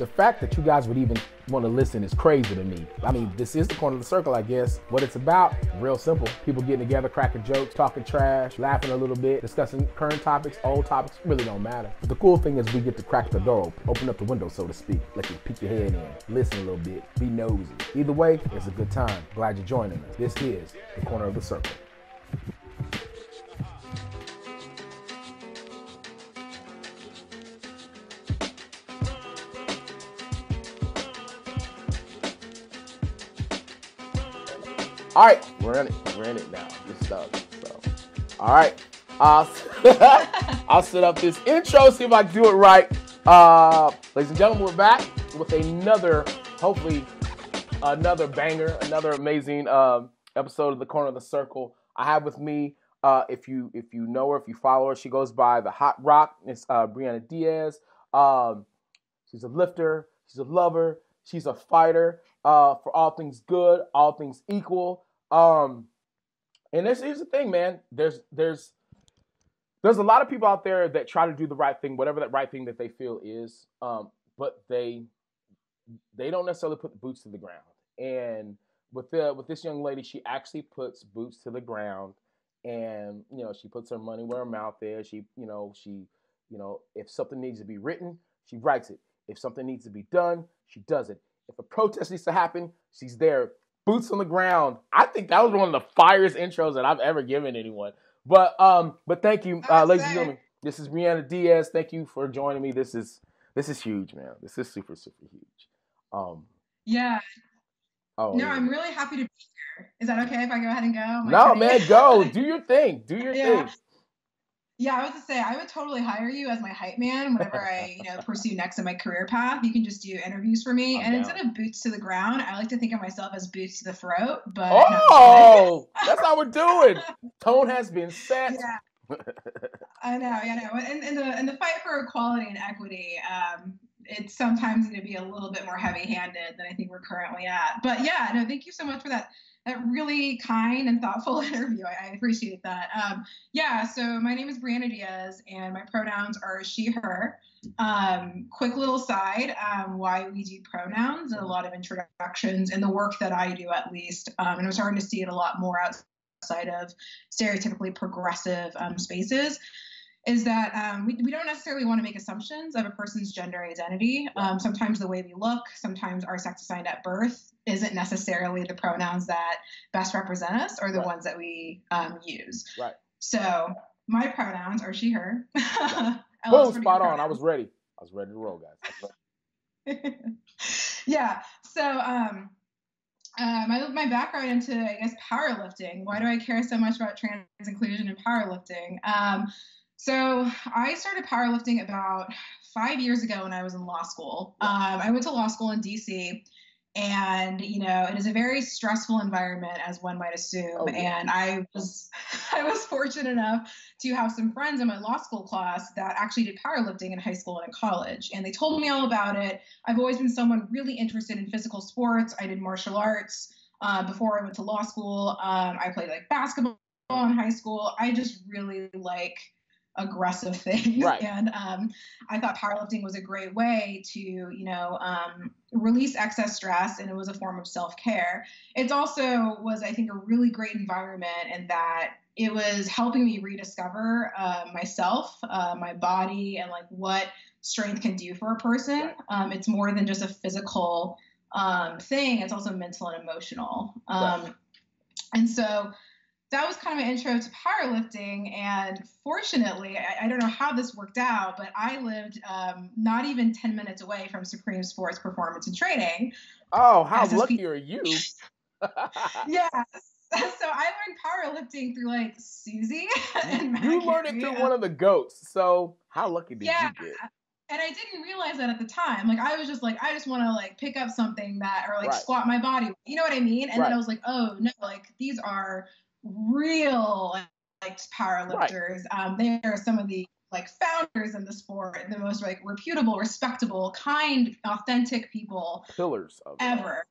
the fact that you guys would even want to listen is crazy to me. I mean, this is the corner of the circle, I guess. What it's about, real simple. People getting together, cracking jokes, talking trash, laughing a little bit, discussing current topics, old topics, really don't matter. But the cool thing is we get to crack the door open, up the window, so to speak. Let you peek your head in, listen a little bit, be nosy. Either way, it's a good time. Glad you're joining us. This is the corner of the circle. All right, we're in it. We're in it now. This stuff. So, all right. Uh, I'll set up this intro, see if I can do it right. Uh, ladies and gentlemen, we're back with another, hopefully, another banger, another amazing uh, episode of the Corner of the Circle. I have with me, uh, if you if you know her, if you follow her, she goes by the Hot Rock. It's uh, Breanna Diaz. Um, she's a lifter. She's a lover. She's a fighter uh, for all things good, all things equal. Um, and this is the thing, man. There's there's there's a lot of people out there that try to do the right thing, whatever that right thing that they feel is, um, but they they don't necessarily put the boots to the ground. And with the with this young lady, she actually puts boots to the ground, and you know she puts her money where her mouth is. She you know she you know if something needs to be written, she writes it. If something needs to be done, she does it. If a protest needs to happen, she's there, boots on the ground. I think that was one of the fireest intros that I've ever given anyone. But um, but thank you, uh, ladies and gentlemen. This is Breanna Diaz. Thank you for joining me. This is this is huge, man. This is super super huge. Um, yeah. Oh, no, yeah. I'm really happy to be here. Is that okay if I go ahead and go? No, man, go. Do your thing. Do your yeah. thing. Yeah, I was to say I would totally hire you as my hype man whenever I, you know, pursue next in my career path. You can just do interviews for me, I'm and down. instead of boots to the ground, I like to think of myself as boots to the throat. But oh, no, that's how we're doing. Tone has been set. Yeah. I know, I know. And, and the and the fight for equality and equity, um, it's sometimes going to be a little bit more heavy-handed than I think we're currently at. But yeah, no, thank you so much for that that really kind and thoughtful interview. I, I appreciate that. Um, yeah, so my name is Breanna Diaz, and my pronouns are she, her. Um, quick little side um, why we do pronouns and a lot of introductions in the work that I do, at least. Um, and I'm starting to see it a lot more outside of stereotypically progressive um, spaces is that um, we, we don't necessarily want to make assumptions of a person's gender identity. Um, sometimes the way we look, sometimes our sex assigned at birth isn't necessarily the pronouns that best represent us or the right. ones that we um, use. Right. So my pronouns are she, her. Boom, spot on. I was ready. I was ready to roll, guys. yeah. So, um, uh, my, my background into, I guess, powerlifting. Why do I care so much about trans inclusion and powerlifting? Um, so I started powerlifting about five years ago when I was in law school. Um, I went to law school in DC, and you know it is a very stressful environment, as one might assume. Oh, yeah. And I was I was fortunate enough to have some friends in my law school class that actually did powerlifting in high school and in college, and they told me all about it. I've always been someone really interested in physical sports. I did martial arts uh, before I went to law school. Um, I played like basketball in high school. I just really like aggressive things. Right. And um, I thought powerlifting was a great way to, you know, um, release excess stress, and it was a form of self care. It also was, I think, a really great environment in that it was helping me rediscover uh, myself, uh, my body, and like what strength can do for a person. Right. Um, it's more than just a physical um, thing; it's also mental and emotional. Right. Um, and so that was kind of an intro to powerlifting. And fortunately, I, I, don't know how this worked out, but I lived um, not even 10 minutes away from Supreme Sports Performance and Training. Oh, how lucky are you? yes. So I learned powerlifting through like Susie. and you learned it through one of the goats. So how lucky did yeah. you get? and I didn't realize that at the time. Like I was just like, I just want to like pick up something that or like right. squat my body. You know what I mean? And right. then I was like, oh no, like these are real like powerlifters. Right. Um, they are some of the like founders in the sport, the most like reputable, respectable, kind, authentic people pillars of ever.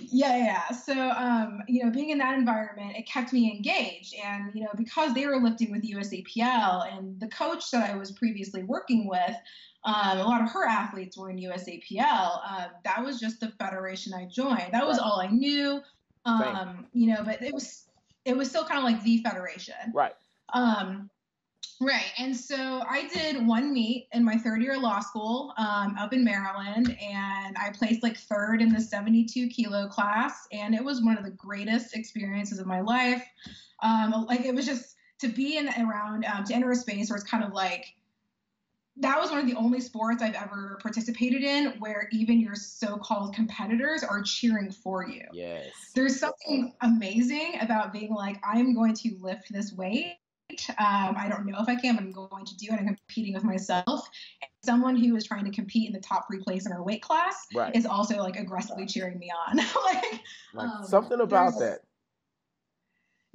Yeah, yeah. So, um, you know, being in that environment, it kept me engaged. And, you know, because they were lifting with USAPL and the coach that I was previously working with, um, a lot of her athletes were in USAPL. Um, that was just the federation I joined. That was right. all I knew. Um, you know, but it was it was still kind of like the federation. Right. Um, Right. And so I did one meet in my third year of law school um, up in Maryland, and I placed like third in the 72 kilo class. And it was one of the greatest experiences of my life. Um, like it was just to be in around, um, to enter a space where it's kind of like, that was one of the only sports I've ever participated in where even your so-called competitors are cheering for you. Yes. There's something amazing about being like, I'm going to lift this weight um, I don't know if I can, but I'm going to do it. I'm competing with myself. And someone who is trying to compete in the top three place in our weight class right. is also like aggressively cheering me on. like, like um, something about that.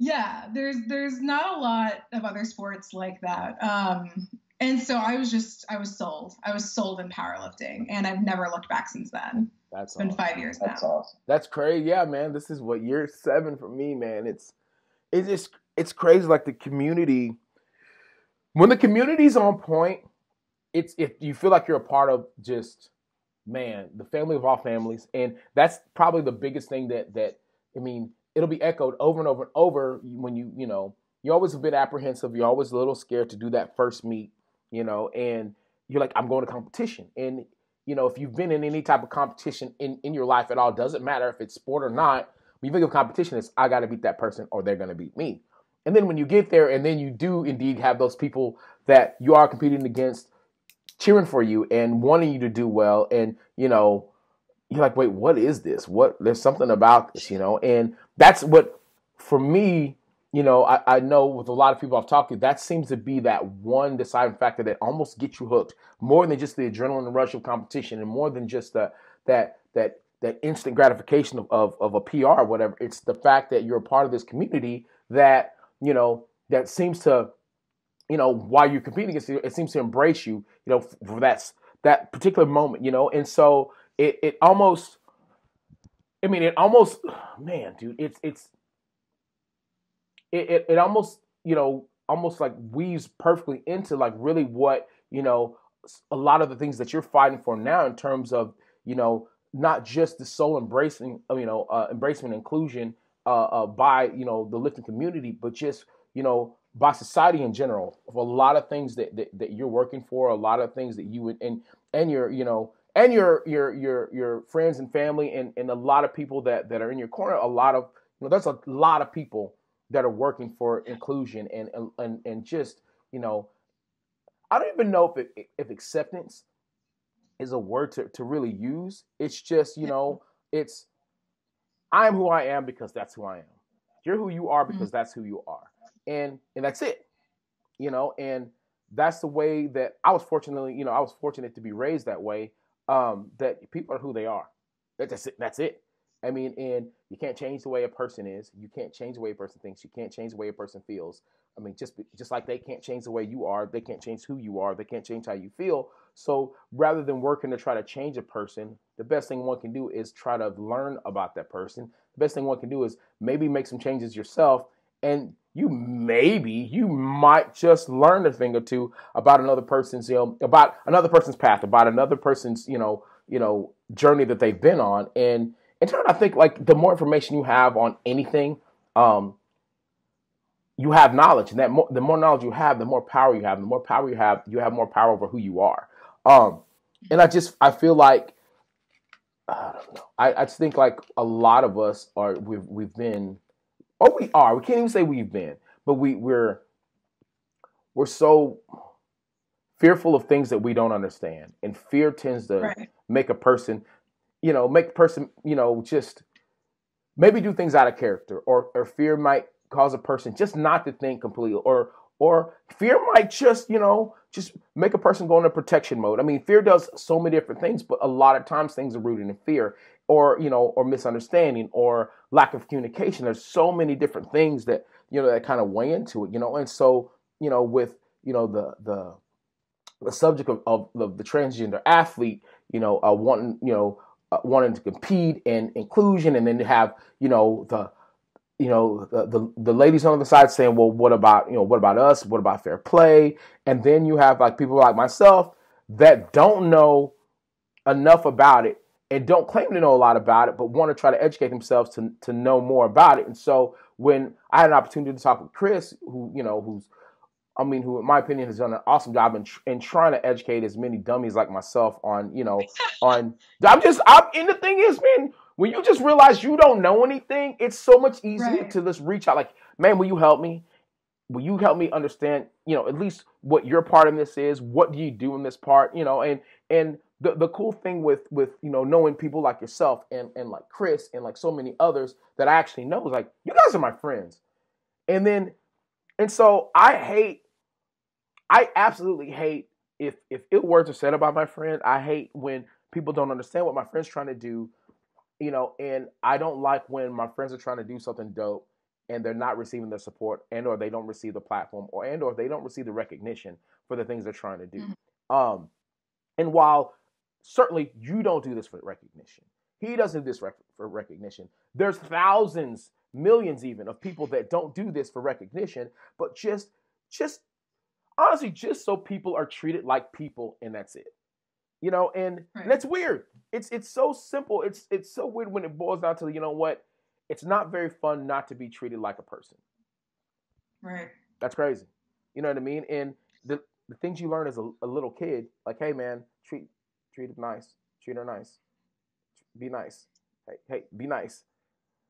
Yeah, there's there's not a lot of other sports like that. Um, and so I was just I was sold. I was sold in powerlifting, and I've never looked back since then. That's it's been awesome. five years now. That's now. Awesome. That's crazy. Yeah, man. This is what year seven for me, man. It's it's just it's crazy. Like the community, when the community's on point, it's if you feel like you're a part of just man, the family of all families, and that's probably the biggest thing that that I mean, it'll be echoed over and over and over when you you know you're always a bit apprehensive, you're always a little scared to do that first meet, you know, and you're like, I'm going to competition, and you know, if you've been in any type of competition in in your life at all, doesn't matter if it's sport or not. When you think of competition, it's I got to beat that person or they're going to beat me. And then when you get there, and then you do indeed have those people that you are competing against, cheering for you and wanting you to do well, and you know, you're like, wait, what is this? What? There's something about this, you know, and that's what, for me, you know, I, I know with a lot of people I've talked to, that seems to be that one deciding factor that almost gets you hooked more than just the adrenaline rush of competition, and more than just the that that that instant gratification of, of, of a PR or whatever. It's the fact that you're a part of this community that you know, that seems to, you know, while you're competing against it, it seems to embrace you, you know, for that that particular moment, you know, and so it it almost, I mean, it almost, man, dude, it's it's it, it, it almost you know almost like weaves perfectly into like really what you know a lot of the things that you're fighting for now in terms of you know not just the soul embracing you know uh, embracement inclusion uh, uh, by you know the lifting community, but just you know by society in general. Of a lot of things that, that, that you're working for, a lot of things that you would and and your you know and your your your your friends and family and and a lot of people that that are in your corner. A lot of you know there's a lot of people that are working for inclusion and and and just you know I don't even know if it, if acceptance is a word to, to really use. It's just you know it's I am who I am because that's who I am. You're who you are because mm-hmm. that's who you are. And and that's it. You know, and that's the way that I was fortunately, you know, I was fortunate to be raised that way. Um, that people are who they are. That's it. That's it. I mean, and you can't change the way a person is. You can't change the way a person thinks. You can't change the way a person feels. I mean, just just like they can't change the way you are, they can't change who you are. They can't change how you feel. So rather than working to try to change a person, the best thing one can do is try to learn about that person. The best thing one can do is maybe make some changes yourself, and you maybe you might just learn a thing or two about another person's you know about another person's path, about another person's you know you know journey that they've been on. And in turn, I think like the more information you have on anything, um, you have knowledge, and that more, the more knowledge you have, the more power you have. The more power you have, you have more power over who you are. Um, and I just I feel like I don't know. I, I just think like a lot of us are we've we've been oh we are. We can't even say we've been, but we we're we're so fearful of things that we don't understand. And fear tends to right. make a person, you know, make the person, you know, just maybe do things out of character or or fear might cause a person just not to think completely or or fear might just, you know, just make a person go into protection mode. I mean, fear does so many different things, but a lot of times things are rooted in fear or, you know, or misunderstanding or lack of communication. There's so many different things that, you know, that kind of weigh into it, you know. And so, you know, with, you know, the the the subject of, of, of the transgender athlete, you know, uh, wanting, you know, uh, wanting to compete and inclusion, and then you have you know the you know the, the, the ladies on the side saying, well, what about you know what about us? What about fair play? And then you have like people like myself that don't know enough about it and don't claim to know a lot about it, but want to try to educate themselves to to know more about it. And so when I had an opportunity to talk with Chris, who you know who's I mean, who, in my opinion, has done an awesome job in, in trying to educate as many dummies like myself on, you know, on. I'm just, I'm, and the thing is, man, when you just realize you don't know anything, it's so much easier right. to just reach out. Like, man, will you help me? Will you help me understand, you know, at least what your part in this is? What do you do in this part? You know, and and the, the cool thing with with you know knowing people like yourself and and like Chris and like so many others that I actually know is like you guys are my friends, and then and so I hate, I absolutely hate if if ill words are said about my friend. I hate when people don't understand what my friend's trying to do you know, and I don't like when my friends are trying to do something dope and they're not receiving the support and or they don't receive the platform or and or they don't receive the recognition for the things they're trying to do. Mm-hmm. Um, and while certainly you don't do this for recognition, he doesn't do this rec- for recognition. There's thousands, millions even of people that don't do this for recognition, but just just honestly just so people are treated like people and that's it you know, and, right. and that's weird. It's it's so simple. It's it's so weird when it boils down to you know what? It's not very fun not to be treated like a person. Right. That's crazy. You know what I mean? And the the things you learn as a, a little kid, like, hey man, treat treat it nice, treat her nice, be nice. Hey, hey, be nice.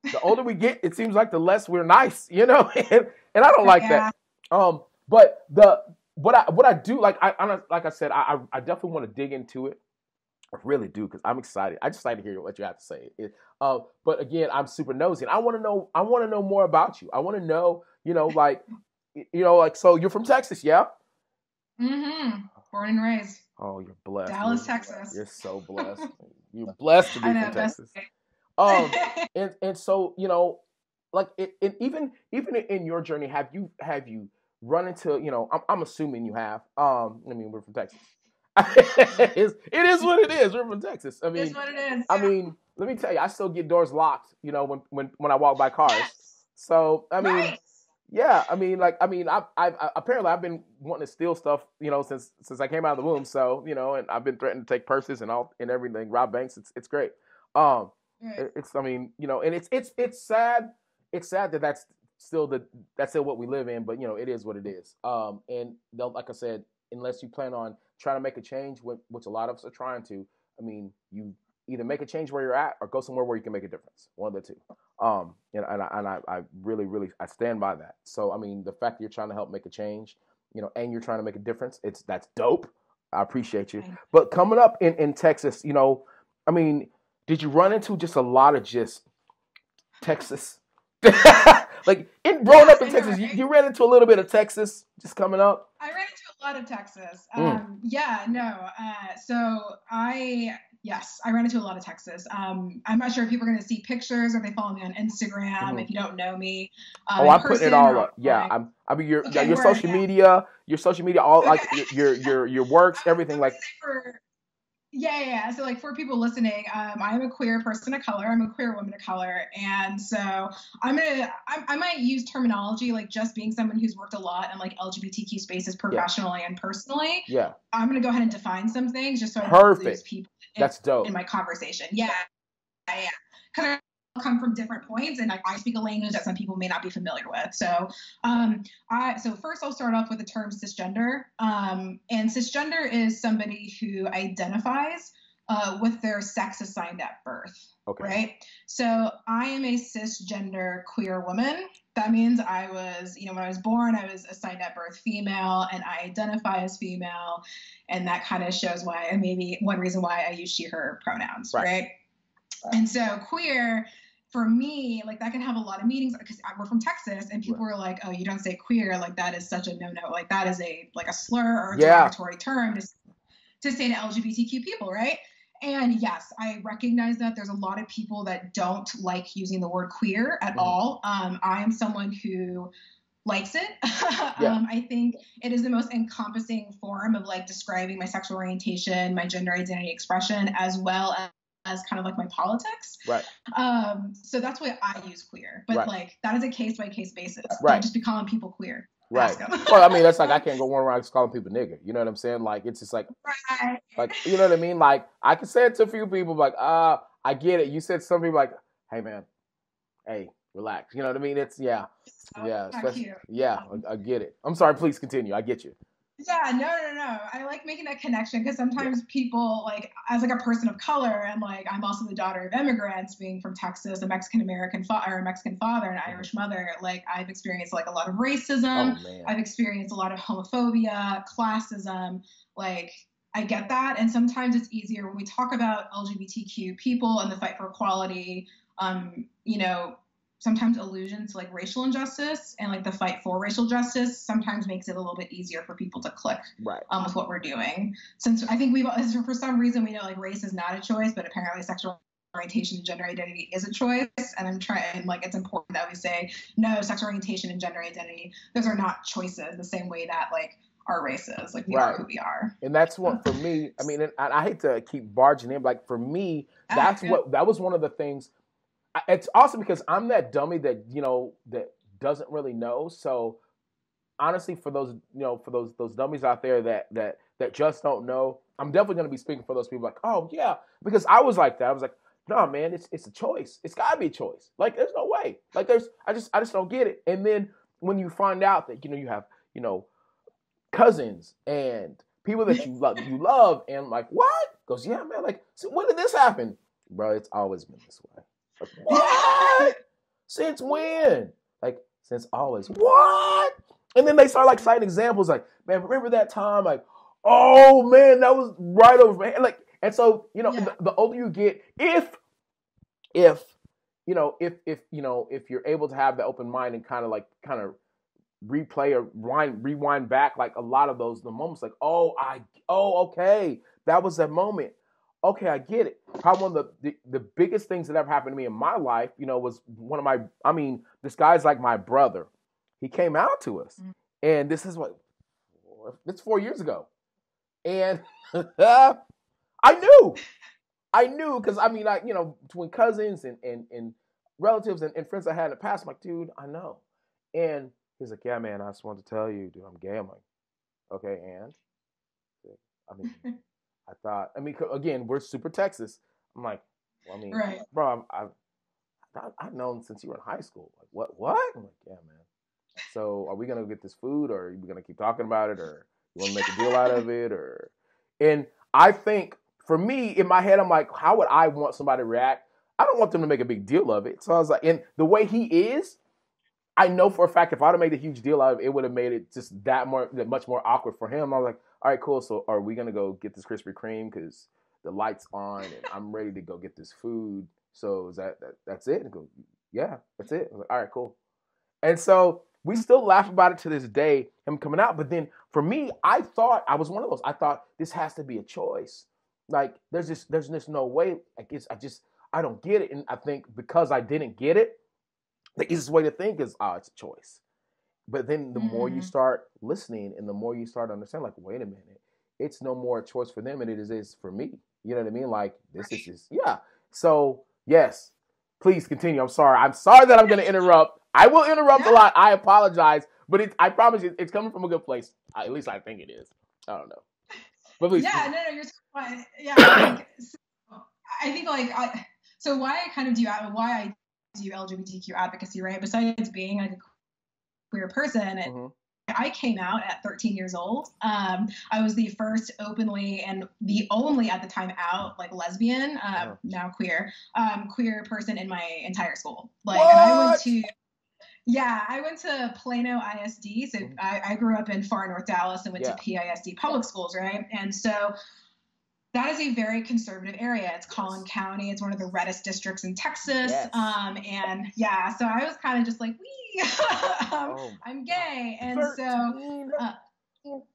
The older we get, it seems like the less we're nice, you know, and, and I don't like yeah. that. Um, but the what I what I do like I, I like I said I I definitely want to dig into it. I really do because I'm excited. I just like to hear what you have to say. It, uh, but again, I'm super nosy. And I want to know. I want to know more about you. I want to know. You know, like you know, like so you're from Texas, yeah? Mm-hmm. Born and raised. Oh, you're blessed. Dallas, you're, Texas. You're so blessed. you're blessed to be know, from Texas. Um, and and so you know, like it, and even even in your journey, have you have you run into, you know, I'm, I'm assuming you have. Um, I mean, we're from Texas. it, is, it is what it is. We're from Texas. I mean, what it is. I mean, let me tell you, I still get doors locked. You know, when when when I walk by cars. Yes. So I mean, yeah, I mean, like, I mean, I, I, I apparently I've been wanting to steal stuff, you know, since since I came out of the womb. So you know, and I've been threatening to take purses and all and everything, rob banks. It's it's great. Um, right. it's I mean, you know, and it's it's it's sad. It's sad that that's still the that's still what we live in, but you know, it is what it is. Um, and like I said, unless you plan on trying to make a change, which a lot of us are trying to, I mean, you either make a change where you're at or go somewhere where you can make a difference. One of the two. Um, and, and, I, and I, I really, really, I stand by that. So, I mean, the fact that you're trying to help make a change, you know, and you're trying to make a difference, it's that's dope. I appreciate you. But coming up in, in Texas, you know, I mean, did you run into just a lot of just Texas like in growing up in Texas, you, you, ran into a little bit of Texas just coming up. I ran into a lot of Texas. Mm. Um, yeah, no. Uh, so I yes, I ran into a lot of Texas. Um, I'm not sure if people are going to see pictures or they follow me on Instagram. Mm-hmm. If you don't know me, um, oh, I'm putting it all up. Yeah, like, I'm. I mean, your okay, your social yeah. media, your social media, all okay. like your your your works, everything. Like for yeah, yeah. So, like, for people listening, um, I'm a queer person of color. I'm a queer woman of color, and so I'm gonna, I, I, might use terminology like just being someone who's worked a lot in like LGBTQ spaces professionally yeah. and personally. Yeah. I'm gonna go ahead and define some things just so I don't lose people. In, That's dope. In my conversation, yeah, yeah. Because come from different points and like I speak a language that some people may not be familiar with. So um I so first I'll start off with the term cisgender. Um and cisgender is somebody who identifies uh, with their sex assigned at birth. Okay. Right. So I am a cisgender queer woman. That means I was, you know, when I was born, I was assigned at birth female and I identify as female. And that kind of shows why, maybe one reason why I use she, her pronouns. Right. right? And so queer for me, like that can have a lot of meanings because we're from Texas and people right. are like, oh, you don't say queer, like that is such a no no, like that is a like a slur or a yeah. derogatory term to, to say to LGBTQ people, right? And yes, I recognize that there's a lot of people that don't like using the word queer at mm-hmm. all. Um, I am someone who likes it. yeah. um, I think it is the most encompassing form of like describing my sexual orientation, my gender identity expression, as well as kind of like my politics. Right. Um, so that's why I use queer. But Right. like that is a case by case basis. Right. Just be calling people queer. Right. Well, I mean, that's like I can't go one around just calling people nigger. You know what I'm saying? Like it's just like Right. like you know what I mean? Like I can say it to a few people like, uh, I get it. You said some people like, hey man, hey, relax. You know what I mean? It's yeah. Yeah, not especially- cute. Yeah, I, I get it. I'm sorry, please continue. I get you. Yeah, no, no, no. I like making that connection because sometimes people, like, as like a person of color, and like I'm also the daughter of immigrants, being from Texas, a Mexican American fa- or a Mexican father, and Irish mother. Like, I've experienced like a lot of racism. oh. I've experienced a lot of homophobia, classism. Like, I get that, and sometimes it's easier when we talk about LGBTQ people and the fight for equality. Um, you know, sometimes allusion to like racial injustice and like the fight for racial justice sometimes makes it a little bit easier for people to click right. um, with what we're doing. Since I think we've for some reason we know like race is not a choice, but apparently sexual orientation and gender identity is a choice. And I'm trying like it's important that we say no, sexual orientation and gender identity those are not choices the same way that like our race is. Like we Right. are who we are. And that's what for me. I mean, and I, I hate to keep barging in. Like for me, Ah, that's good. what that was one of the things. It's awesome because I'm that dummy that you know that doesn't really know. So honestly, for those you know for those those dummies out there that that that just don't know, I'm definitely going to be speaking for those people. Like, oh yeah, because I was like that. I was like, no man, it's it's a choice. It's got to be a choice. Like there's no way. Like there's I just I just don't get it. And then when you find out that you know you have you know cousins and people that you love you love and like what goes yeah man like so when did this happen bro it's always been this way like, what? since when? Like since always. What? And then they start like citing examples like man remember that time like oh man that was right over head like and so you know Yeah. the, the older you get if if you know if if you know if you're able to have the open mind and kind of like kind of replay or rewind rewind back like a lot of those the moments like oh i oh okay that was that moment okay i get it. Probably one of the, the the biggest things that ever happened to me in my life you know was one of my i mean this guy's like my brother. He came out to us. Mm. and this is what it's four years ago. And i knew. I knew because i mean like you know between cousins and and, and relatives and, and friends i had in the past i'm like dude i know. And He's like, yeah, man, I just wanted to tell you, dude, I'm gay. I'm like, okay, and? I mean, I thought, I mean, again, we're super Texas. I'm like, well, I mean, Right. bro, I'm, I've, I've known since you were in high school. Like, what, what? I'm like, yeah, man. So are we going to get this food or are we going to keep talking about it or you want to make a deal out of it or, and I think for me, in my head, I'm like, how would I want somebody to react? I don't want them to make a big deal of it. So I was like, and the way he is, I know for a fact if I'd have made a huge deal out of it, it would have made it just that more, that much more awkward for him. I was like, all right, cool. So are we gonna go get this Krispy Kreme because the lights on and I'm ready to go get this food? So is that, that that's it? Go, yeah, that's it. Like, all right, cool. And so we still laugh about it to this day, him coming out. But then for me, I thought I was one of those. I thought this has to be a choice. Like there's just there's just no way. I guess I just I don't get it. And I think because I didn't get it, the easiest way to think is, oh, it's a choice. But then the more you Mhm. start listening and the more you start to understand, like, wait a minute, it's no more a choice for them than it is, is for me. You know what I mean? Like, this is just, yeah. So, yes, please continue. I'm sorry. I'm sorry that I'm going to interrupt. I will interrupt a lot. I apologize. But it, I promise you, it's coming from a good place. At least I think it is. I don't know. But please. yeah, no, no, you're fine. Yeah, I think, so, I think like I, so why I kind of do why I do LGBTQ advocacy, right? Besides being like a queer person, and Mhm. I came out at 13 years old. Um, I was the first openly and the only at the time out like lesbian, uh, Oh. now queer, um, queer person in my entire school. Like, and I went to yeah, I went to Plano ISD. So Mhm. I, I grew up in far North Dallas and went Yeah. to PISD public schools, right? And so that is a very conservative area. It's Collin County. It's one of the reddest districts in Texas. Yes. Um, and yeah, so I was kind of just like, wee, um, Oh, I'm gay. And so, uh, oh,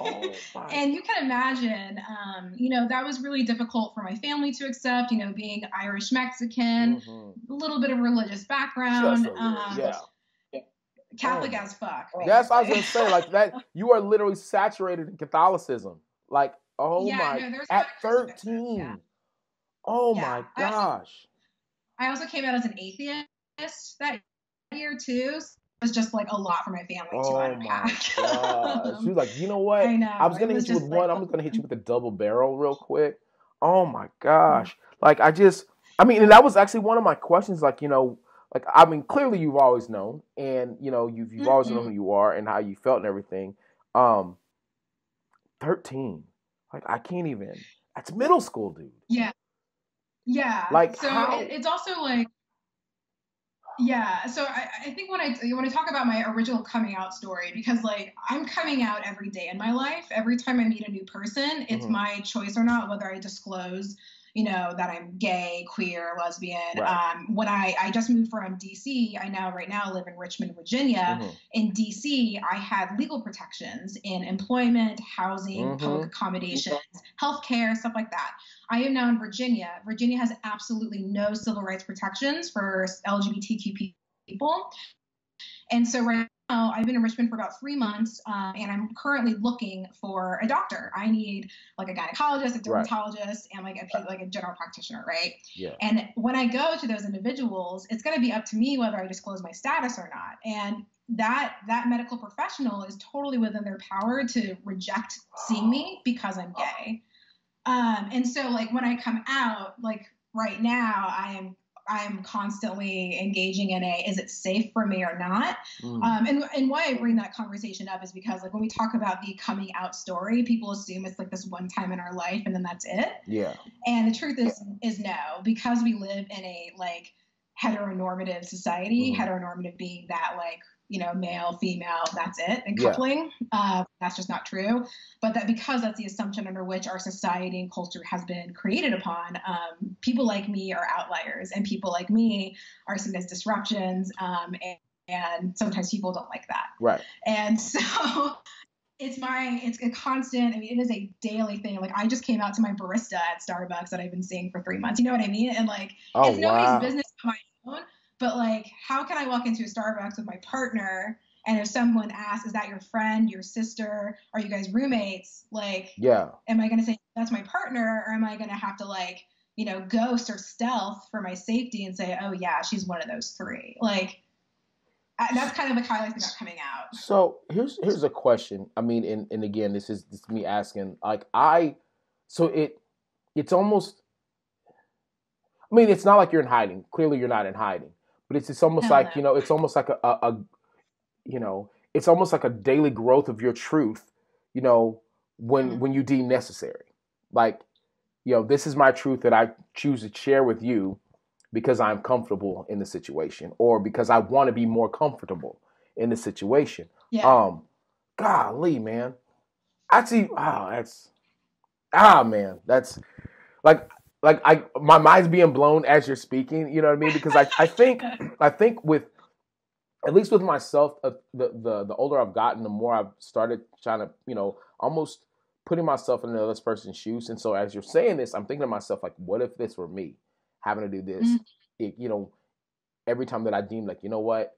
and you can imagine, um, you know, that was really difficult for my family to accept, you know, being Irish Mexican, Mhm. a little bit of religious background, a um, yeah. Catholic Oh. as fuck. That's what I was gonna say. Like that, you are literally saturated in Catholicism. Like, oh Yeah, my, no, at thirteen. yeah. Oh yeah. my gosh. I also came out as an atheist that year too. So it was just like a lot for my family oh to unpack. My She was like, you know what? I know. I was gonna hit you with like, one. I'm just gonna hit you with a double barrel real quick. Oh my gosh. Like I just I mean, and that was actually one of my questions, like, you know, like I mean, clearly you've always known and you know, you've you've mm-hmm. always known who you are and how you felt and everything. Um 13. Like I can't even that's middle school, dude. Yeah. Yeah. Like so how... it's also like yeah so I, I think when i when i talk about my original coming out story because like i'm coming out every day in my life every time i meet a new person it's mm-hmm. my choice or not whether i disclose you know that i'm gay queer lesbian right. um, when I, I just moved from dc i now right now live in richmond virginia mm-hmm. in dc i had legal protections in employment housing mm-hmm. public accommodations healthcare stuff like that I am now in Virginia. Virginia has absolutely no civil rights protections for LGBTQ people. And so right now, I've been in Richmond for about three months, uh, and I'm currently looking for a doctor. I need like a gynecologist, a dermatologist, right. and like a like a general practitioner, right? Yeah. And when I go to those individuals, it's going to be up to me whether I disclose my status or not. And that that medical professional is totally within their power to reject seeing me because I'm gay. Um, and so like when I come out, like right now, I am I am constantly engaging in a is it safe for me or not? Mm. Um, and and why I bring that conversation up is because like when we talk about the coming out story, people assume it's like this one time in our life and then that's it. Yeah. And the truth is is no, because we live in a like heteronormative society, mm. heteronormative being that like you know, male, female, that's it, and coupling. Yeah. Uh, that's just not true. But that because that's the assumption under which our society and culture has been created upon, um, people like me are outliers, and people like me are seen as disruptions. Um, and, and sometimes people don't like that. Right. And so it's my it's a constant i mean it is a daily thing like i just came out to my barista at starbucks that i've been seeing for three months you know what i mean and like oh, it's nobody's business but my own but like, how can I walk into a Starbucks with my partner? And if someone asks, is that your friend, your sister, are you guys roommates? Like, yeah, am I going to say that's my partner, or am I going to have to like, you know, ghost or stealth for my safety and say, oh yeah, she's one of those three? Like, that's kind of how I think about coming out. So here's here's a question. I mean, and and again, this is this is me asking. Like I, so it it's almost. I mean, it's not like you're in hiding. Clearly, you're not in hiding but it's it's almost like you know it's almost like a, a, a, you know it's almost like a daily growth of your truth you know when mm-hmm. when you deem necessary like you know this is my truth that i choose to share with you because i'm comfortable in the situation or because i want to be more comfortable in the situation yeah. um golly man i see oh that's ah man that's like like I my mind's being blown as you're speaking. You know what I mean? Because I I think I think with at least with myself, uh, the the the older I've gotten, the more I've started trying to you know almost putting myself in another person's shoes. And so as you're saying this, I'm thinking to myself like, what if this were me having to do this? Mm-hmm. It, you know, every time that I deem like, you know what,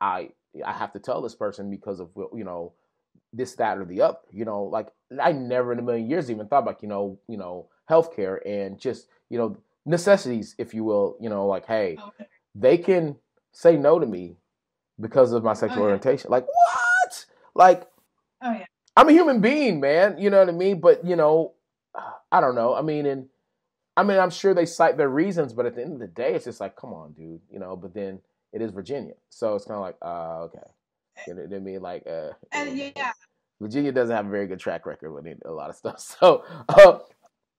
I I have to tell this person because of you know this that or the other. You know, like I never in a million years even thought about you know you know healthcare and just you know necessities, if you will. You know, like hey, okay. they can say no to me because of my sexual oh, yeah. orientation. Like what? Like, oh yeah, I'm a human being, man. You know what I mean? But you know, I don't know. I mean, and I mean, I'm sure they cite their reasons, but at the end of the day, it's just like, come on, dude. You know. But then it is Virginia, so it's kind of like, uh, okay. You know what I mean? Like, uh, and yeah. Virginia doesn't have a very good track record with a lot of stuff. So, uh,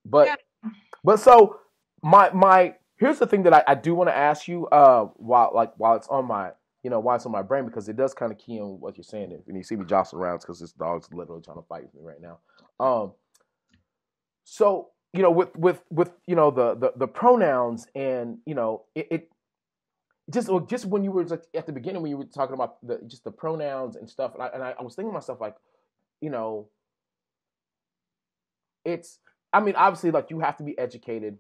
but yeah. but so my my here's the thing that I, I do want to ask you uh while like while it's on my you know while it's on my brain because it does kind of key on what you're saying and you see me jostle around because this dog's literally trying to fight with me right now. Um, so you know with with with you know the the, the pronouns and you know it, it just just when you were like at the beginning when you were talking about the just the pronouns and stuff and I, and I, I was thinking to myself like you know it's I mean, obviously, like you have to be educated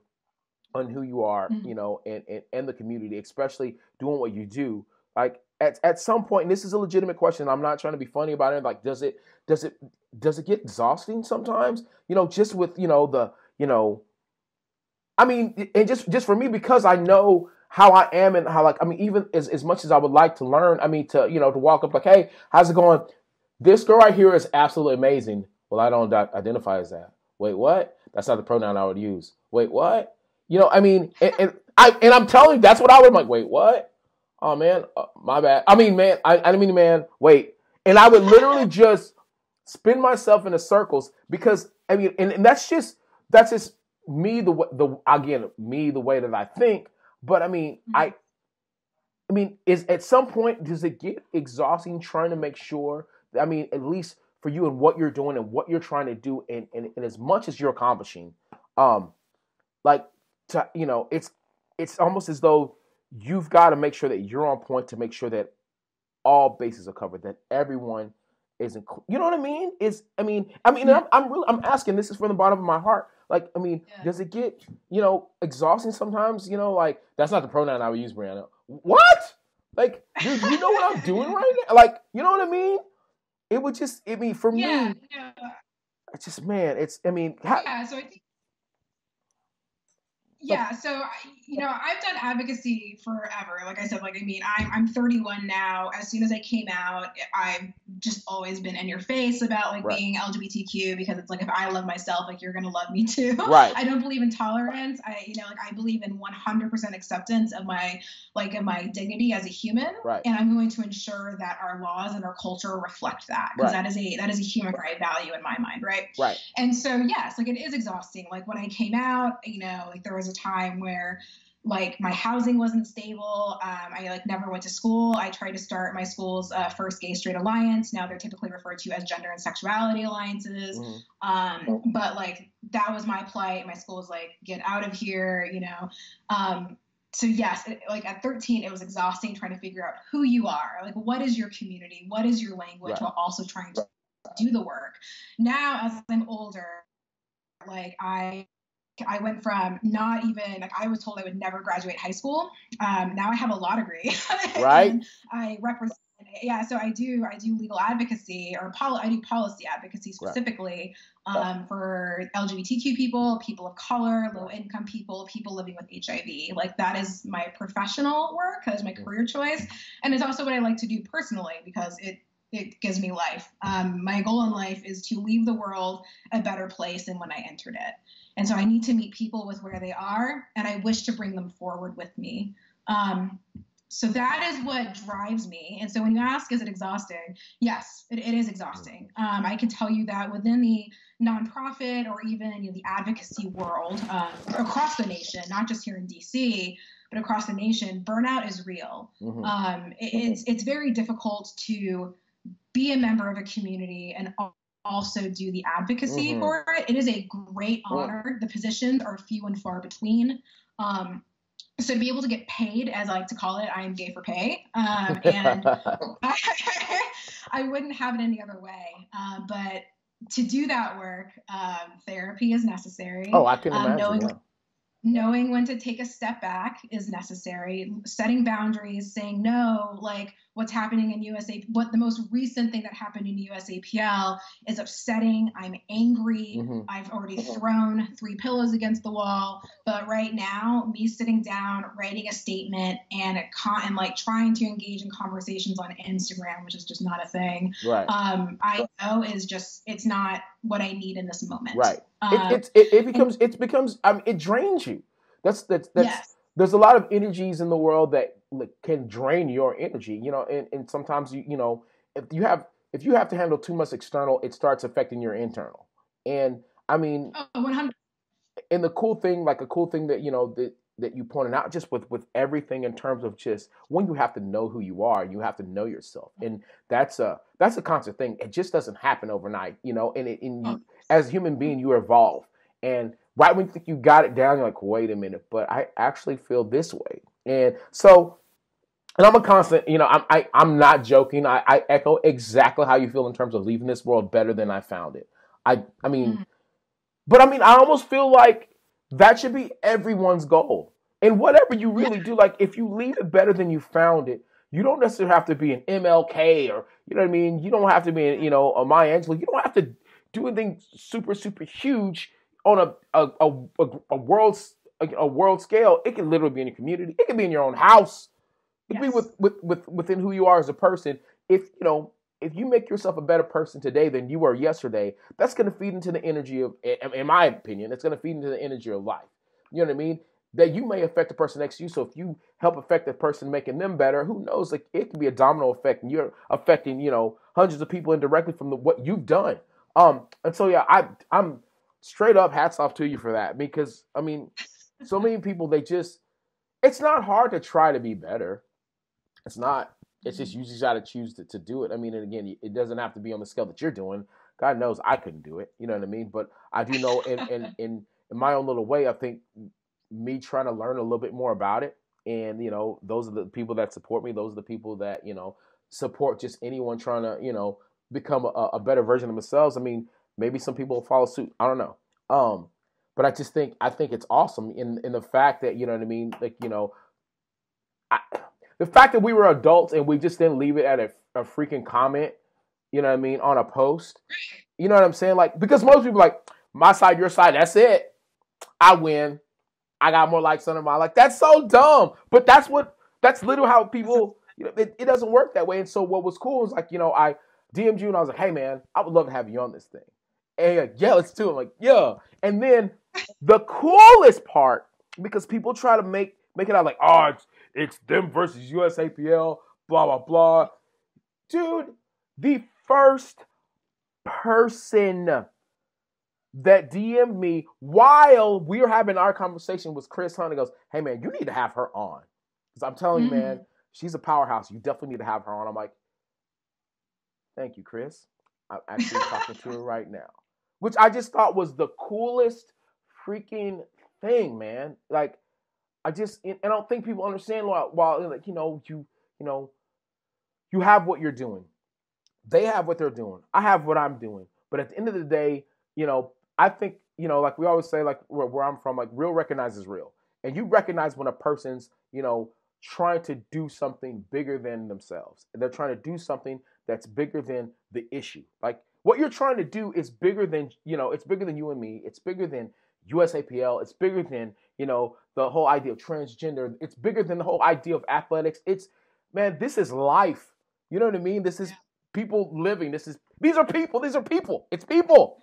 on who you are, mm-hmm. you know, and, and and the community, especially doing what you do. Like at at some point, and this is a legitimate question. I'm not trying to be funny about it. Like, does it does it does it get exhausting sometimes? You know, just with you know the you know I mean, and just just for me because I know how I am and how like I mean, even as as much as I would like to learn, I mean, to you know, to walk up like, hey, how's it going? This girl right here is absolutely amazing. Well, I don't identify as that. Wait, what? That's not the pronoun I would use. Wait, what? You know, I mean, and, and I and I'm telling you, that's what I would like. Wait, what? Oh man, uh, my bad. I mean, man, I, I didn't mean, man. Wait, and I would literally just spin myself into circles because I mean, and, and that's just that's just me the the again me the way that I think. But I mean, mm-hmm. I I mean, is at some point does it get exhausting trying to make sure? I mean, at least for you and what you're doing and what you're trying to do, and and, and as much as you're accomplishing, um, like to you know, it's it's almost as though you've got to make sure that you're on point to make sure that all bases are covered, that everyone is included. You know what I mean? Is I mean, I mean. I'm, I'm really I'm asking. This is from the bottom of my heart. Like, I mean, yeah. does it get you know exhausting sometimes? You know, like that's not the pronoun I would use, Breanna. What? Like, dude, you know what I'm doing right now? Like, you know what I mean? It would just, I mean, for yeah, me, yeah. it's just, man, it's, I mean, how, yeah. So I think yeah so you know i've done advocacy forever like i said like i mean i'm, I'm 31 now. As soon as i came out i've just always been in your face about like right. being lgbtq because it's like if i love myself like you're gonna love me too. Right. I don't believe in tolerance. I you know like i believe in 100% acceptance of my like of my dignity as a human. Right. And i'm going to ensure that our laws and our culture reflect that because right. that is a that is a human right value in my mind right? Right. And so yes like it is exhausting. Like when i came out you know like there was a time where like my housing wasn't stable. Um, I like never went to school. I tried to start my school's uh, first gay straight alliance. Now they're typically referred to as gender and sexuality alliances. Mm-hmm. Um, but like that was my plight. My school was like, get out of here, you know. Um, so yes, it, like at 13, it was exhausting trying to figure out who you are. Like, what is your community? What is your language? Right. While also trying to do the work. Now, as I'm older, like I I went from not even like I was told I would never graduate high school. Um, now I have a law degree. right. I represent. Yeah, so I do. I do legal advocacy or poli- I do policy advocacy specifically right. um, for LGBTQ people, people of color, low income people, people living with HIV. Like that is my professional work. That is my career choice, and it's also what I like to do personally because it it gives me life. Um, my goal in life is to leave the world a better place than when I entered it. And so I need to meet people with where they are, and I wish to bring them forward with me. Um, so that is what drives me. And so when you ask, is it exhausting? Yes, it, it is exhausting. Um, I can tell you that within the nonprofit or even you know, the advocacy world uh, across the nation, not just here in DC, but across the nation, burnout is real. Mm-hmm. Um, it, it's it's very difficult to be a member of a community and also do the advocacy mm-hmm. for it. It is a great honor. The positions are few and far between. Um, so to be able to get paid, as I like to call it, I am gay for pay, um, and I, I, wouldn't have it any other way. Uh, but to do that work, um, therapy is necessary. Oh, I can um, imagine. Knowing, yeah knowing when to take a step back is necessary. Setting boundaries saying no like what's happening in usa what the most recent thing that happened in usapl is upsetting. I'm angry. Mm-hmm. i've already thrown three pillows against the wall. But right now me sitting down writing a statement and a con and like trying to engage in conversations on instagram which is just not a thing right. um i know is just it's not what i need in this moment. Right Uh, it, it, it, becomes it becomes I mean, it drains you. That's that's that's. Yes. There's a lot of energies in the world that can drain your energy. You know, and, and sometimes you you know if you have if you have to handle too much external, it starts affecting your internal. And I mean, oh, 100. And the cool thing, like a cool thing that you know that that you pointed out just with with everything in terms of just when you have to know who you are you have to know yourself and that's a that's a constant thing it just doesn't happen overnight you know and, it, and you, oh. As a human being, you evolve. And right when you think you got it down, you're like, wait a minute, but I actually feel this way. And so, and I'm a constant, you know, I'm, I, am i am not joking. I, I echo exactly how you feel in terms of leaving this world better than I found it. I, I mean, mm-hmm. but I mean, I almost feel like that should be everyone's goal. And whatever you really do, like if you leave it better than you found it, you don't necessarily have to be an MLK or you know what I mean. You don't have to be, you know, a Maya Angelou. You don't have to do anything super super huge on a a, a, a world a, world scale, it can literally be in your community. It can be in your own house. It can yes. be with, with with within who you are as a person. If you know, if you make yourself a better person today than you were yesterday, that's going to feed into the energy of, in my opinion, it's going to feed into the energy of life. You know what I mean? That you may affect the person next to you. So if you help affect the person, making them better, who knows? Like it can be a domino effect, and you're affecting, you know, hundreds of people indirectly from the, what you've done. Um, and so yeah, I I'm straight up hats off to you for that because I mean, so many people they just it's not hard to try to be better. It's not. It's just you just got to choose to, to do it. I mean, and again, it doesn't have to be on the scale that you're doing. God knows I couldn't do it. You know what I mean? But I do know in in in, in my own little way, I think me trying to learn a little bit more about it, and you know, those are the people that support me. Those are the people that you know support just anyone trying to you know become a, a better version of themselves. I mean, maybe some people will follow suit. I don't know. Um, but I just think I think it's awesome in in the fact that you know what I mean. Like you know, I, the fact that we were adults and we just didn't leave it at a, a freaking comment. You know what I mean on a post. You know what I'm saying? Like because most people like my side, your side. That's it. I win. I got more likes on my like. That's so dumb. But that's what. That's literally how people. You know, it, it doesn't work that way. And so what was cool is like you know I DM'd you and I was like, hey man, I would love to have you on this thing. And like, yeah, let's do it. I'm like, yeah. And then the coolest part, because people try to make make it out like, oh, it's, it's them versus USAPL, blah blah blah. Dude, the first person that DM'd me while we were having our conversation was Chris Hunt. He goes, Hey man, you need to have her on. Because I'm telling mm-hmm. you, man, she's a powerhouse. You definitely need to have her on. I'm like, Thank you, Chris. I'm actually talking to her right now. Which I just thought was the coolest freaking thing, man. Like, I just and I don't think people understand while, while like you know you you know you have what you're doing. They have what they're doing. I have what I'm doing. But at the end of the day, you know, I think you know, like we always say, like where, where I'm from, like real recognizes real, and you recognize when a person's you know trying to do something bigger than themselves. They're trying to do something that's bigger than the issue. Like what you're trying to do is bigger than, you know, it's bigger than you and me. It's bigger than USAPL. It's bigger than, you know, the whole idea of transgender. It's bigger than the whole idea of athletics. It's, man, this is life. You know what I mean? This is people living. This is, these are people. These are people. It's people.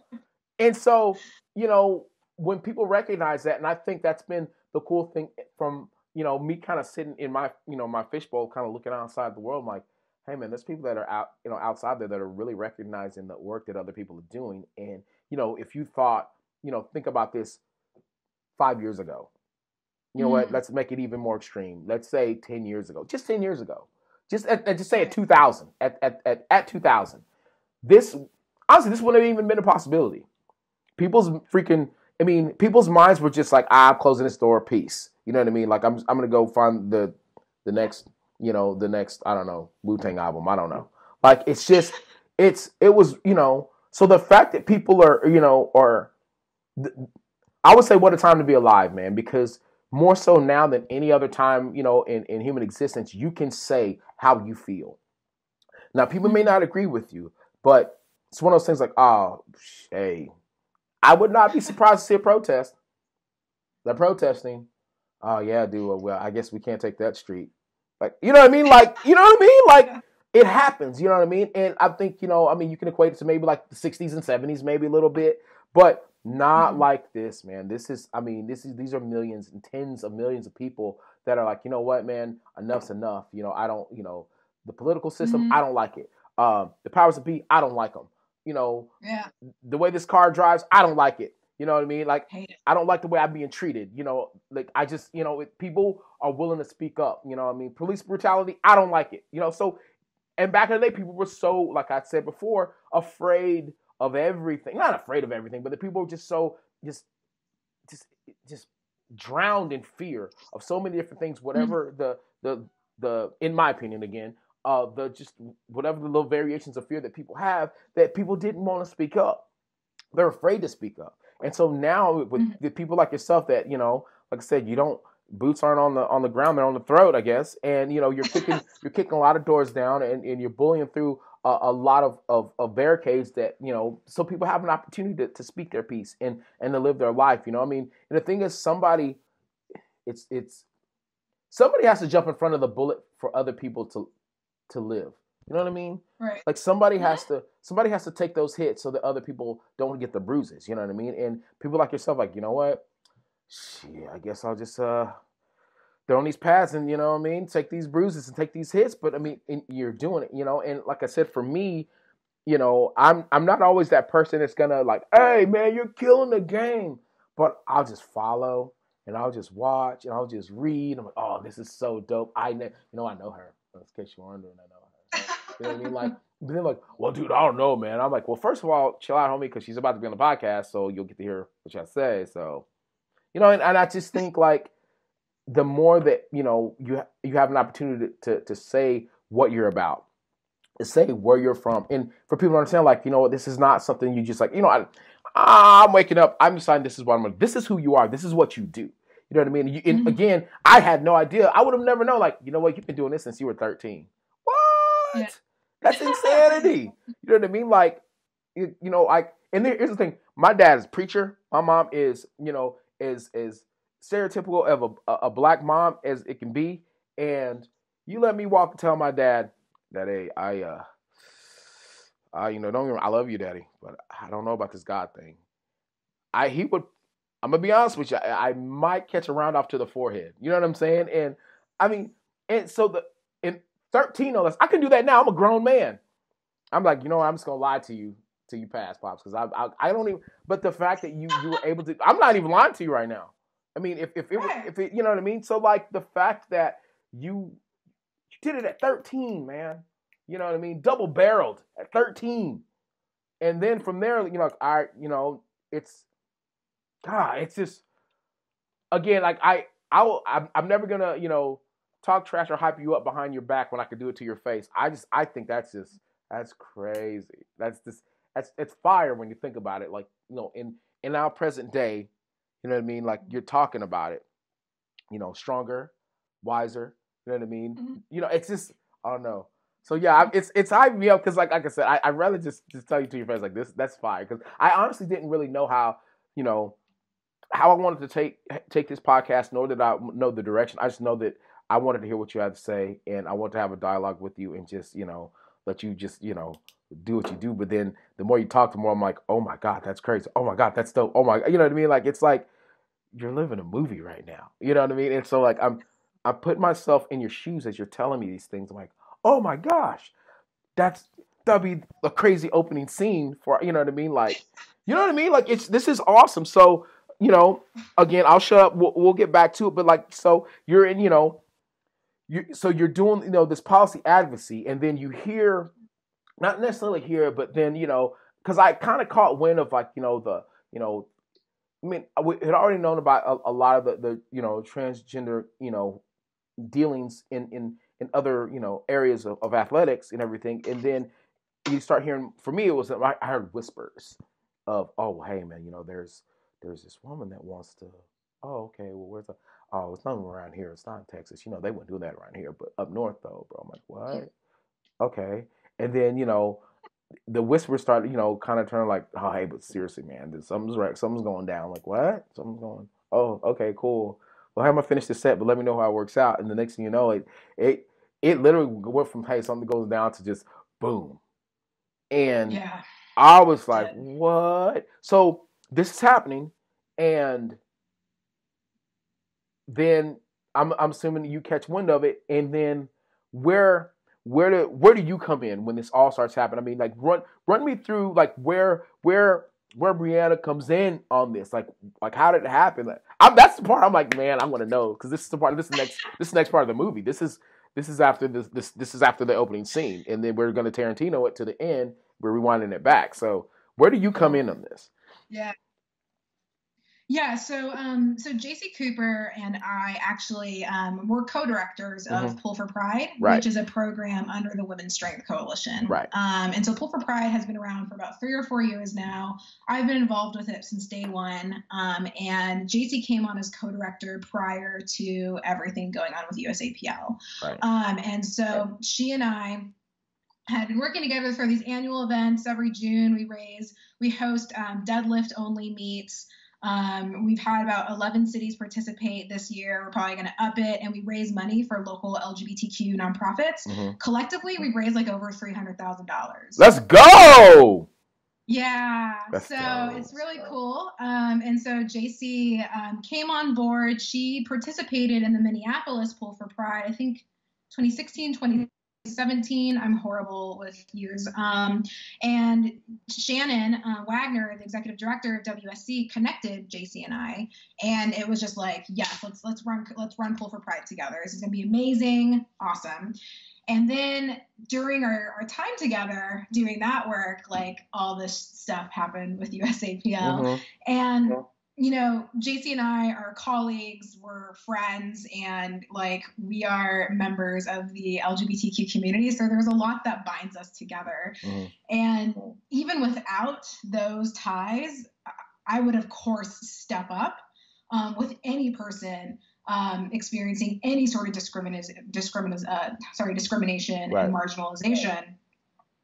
And so, you know, when people recognize that, and I think that's been the cool thing from, you know, me kind of sitting in my, you know, my fishbowl, kind of looking outside the world, like, hey man, there's people that are out, you know, outside there that are really recognizing the work that other people are doing. And, you know, if you thought, you know, think about this five years ago. You know mm. what? Let's make it even more extreme. Let's say 10 years ago, just 10 years ago, just at, at just say at 2000, at, at, at, at 2000, this, honestly, this wouldn't have even been a possibility. People's freaking, I mean, people's minds were just like, ah, I'm closing this door, peace. You know what I mean? Like, I'm, I'm going to go find the, the next you know, the next, I don't know, Wu Tang album. I don't know. Like it's just, it's, it was, you know, so the fact that people are, you know, are, I would say what a time to be alive, man, because more so now than any other time, you know, in, in human existence, you can say how you feel. Now, people may not agree with you, but it's one of those things like, oh, hey, I would not be surprised to see a protest. They're protesting. Oh, yeah, dude. Well, I guess we can't take that street. Like, you know what I mean? Like, you know what I mean? Like, it happens, you know what I mean? And I think, you know, I mean, you can equate it to maybe like the 60s and 70s, maybe a little bit, but not mm-hmm. like this, man. This is, I mean, this is, these are millions and tens of millions of people that are like, you know what, man, enough's enough. You know, I don't, you know, the political system, mm-hmm. I don't like it. Um, the powers that be, I don't like them. You know, yeah. the way this car drives, I don't like it. You know what I mean? Like, I don't like the way I'm being treated. You know, like I just, you know, people are willing to speak up. You know what I mean? Police brutality, I don't like it. You know, so, and back in the day, people were so, like I said before, afraid of everything. Not afraid of everything, but the people were just so, just, just, just drowned in fear of so many different things. Whatever mm-hmm. the, the, the, in my opinion, again, uh, the just whatever the little variations of fear that people have, that people didn't want to speak up. They're afraid to speak up. And so now with, mm-hmm. people like yourself that, you know, like I said, you don't boots aren't on the on the ground, they're on the throat, I guess. And you know, you're kicking you're kicking a lot of doors down and, and you're bullying through a, a lot of, of, of, barricades that, you know, so people have an opportunity to, to speak their piece and and to live their life. You know, I mean, and the thing is somebody it's it's somebody has to jump in front of the bullet for other people to to live. You know what I mean? Right. Like somebody has to somebody has to take those hits so that other people don't get the bruises. You know what I mean? And people like yourself, like you know what? Shit, I guess I'll just uh throw on these pads and you know what I mean, take these bruises and take these hits. But I mean, you're doing it, you know. And like I said, for me, you know, I'm I'm not always that person that's gonna like, hey man, you're killing the game. But I'll just follow and I'll just watch and I'll just read. I'm like, oh, this is so dope. I know, you know, I know her. In case you're wondering, I know her. You know what I mean? Like, but then like, well, dude, I don't know, man. I'm like, well, first of all, chill out, homie, because she's about to be on the podcast, so you'll get to hear what I say. So, you know, and, and I just think like the more that you know you you have an opportunity to, to, to say what you're about, to say where you're from, and for people to understand, like, you know, this is not something you just like, you know, I, I'm waking up, I'm deciding this is what I'm. Gonna, this is who you are. This is what you do. You know what I mean? You, and mm-hmm. again, I had no idea. I would have never known. Like, you know what? You've been doing this since you were 13. What? Yeah. That's insanity. you know what I mean? Like, you, you know, like, and here's the thing: my dad is preacher. My mom is, you know, is is stereotypical of a, a black mom as it can be. And you let me walk and tell my dad that, hey, I, uh, I, you know, don't I love you, daddy, but I don't know about this God thing. I he would. I'm gonna be honest with you. I, I might catch a round off to the forehead. You know what I'm saying? And I mean, and so the 13 or less, I can do that now. I'm a grown man. I'm like, you know. I'm just gonna lie to you till you pass, pops, because I, I, I don't even. But the fact that you you were able to, I'm not even lying to you right now. I mean, if if it was, if it, you know what I mean. So like the fact that you you did it at 13, man. You know what I mean? Double barreled at 13, and then from there, you know, I you know, it's God, it's just again like I I will I'm, I'm never gonna you know talk trash or hype you up behind your back when I could do it to your face. I just I think that's just that's crazy. That's just that's it's fire when you think about it. Like you know in in our present day, you know what I mean. Like you're talking about it. You know, stronger, wiser. You know what I mean. Mm-hmm. You know, it's just I don't know. So yeah, it's it's hyping me up because like like I said, I I rather just just tell you to your face like this. That's fire because I honestly didn't really know how you know how I wanted to take take this podcast, nor did I know the direction. I just know that I wanted to hear what you had to say, and I want to have a dialogue with you, and just you know let you just you know do what you do. But then the more you talk, the more I'm like, oh my god, that's crazy. Oh my god, that's dope. Oh my, god, you know what I mean? Like it's like you're living a movie right now. You know what I mean? And so like I'm I put myself in your shoes as you're telling me these things. I'm like, oh my gosh, that's that'd be a crazy opening scene for you know what I mean? Like you know what I mean? Like it's this is awesome. So you know, again, I'll shut up. We'll, we'll get back to it. But like, so you're in, you know, you so you're doing, you know, this policy advocacy, and then you hear, not necessarily hear, but then you know, because I kind of caught wind of like, you know, the, you know, I mean, we had already known about a, a lot of the, the, you know, transgender, you know, dealings in in in other, you know, areas of, of athletics and everything, and then you start hearing. For me, it was I heard whispers of, oh, hey, man, you know, there's there's this woman that wants to. Oh, okay. Well, where's the? Oh, it's not around here. It's not in Texas. You know, they wouldn't do that around here, but up north though, bro. I'm like, what? Okay. And then you know, the whisper started, you know, kind of turning like, oh, hey, but seriously, man, something's right. Something's going down. Like, what? Something's going. Oh, okay, cool. Well, I'm gonna finish the set, but let me know how it works out. And the next thing you know, it it it literally went from hey, something goes down to just boom. And yeah. I was like, what? So this is happening, and then I'm I'm assuming you catch wind of it, and then where where do where do you come in when this all starts happening? I mean, like run run me through like where where where Breanna comes in on this. Like like how did it happen? Like, I'm, that's the part I'm like, man, I want to know because this is the part. This is the next this is the next part of the movie. This is this is after this this this is after the opening scene, and then we're going to Tarantino it to the end. We're rewinding it back. So where do you come in on this? Yeah. Yeah, so um, so JC Cooper and I actually um, were co-directors of mm-hmm. Pull for Pride, right. which is a program under the Women's Strength Coalition. Right. Um, and so Pull for Pride has been around for about three or four years now. I've been involved with it since day one. Um, and JC came on as co-director prior to everything going on with USAPL. Right. Um, and so right. she and I had been working together for these annual events every June. We raise, we host um, deadlift only meets. Um, we've had about 11 cities participate this year. We're probably going to up it, and we raise money for local LGBTQ nonprofits. Mm-hmm. Collectively, we've raised like over $300,000. Let's go! Yeah, That's so dope. it's really cool. Um, and so JC um, came on board. She participated in the Minneapolis Pull for Pride, I think 2016, 2017. I'm horrible with years. Um, and Shannon uh, Wagner, the executive director of WSC, connected JC and I, and it was just like, yes, let's let's run let's run Pull for Pride together. This is gonna be amazing, awesome. And then during our, our time together doing that work, like all this stuff happened with USAPL. Mm-hmm. And, you know, JC and I are colleagues, we're friends, and like we are members of the LGBTQ community. So there's a lot that binds us together. Mm-hmm. And even without those ties, I would, of course, step up um, with any person um, experiencing any sort of discrimination, discrimin- uh, sorry, discrimination right. and marginalization.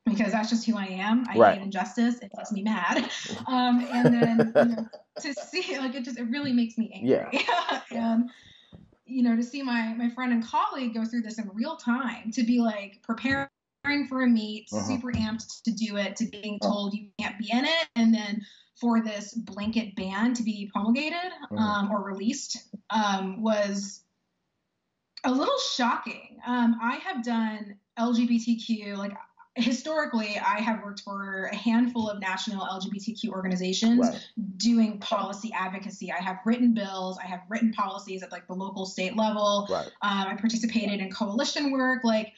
Because that's just who I am. I right. hate injustice. It makes me mad. Um, and then you know, to see, like, it just it really makes me angry. Yeah. and you know, to see my my friend and colleague go through this in real time, to be like preparing for a meet, uh-huh. super amped to do it, to being told you can't be in it, and then for this blanket ban to be promulgated mm-hmm. um, or released um, was a little shocking. Um, I have done LGBTQ, like historically, I have worked for a handful of national LGBTQ organizations right. doing policy advocacy. I have written bills, I have written policies at like the local state level. Right. Um, I participated in coalition work. Like,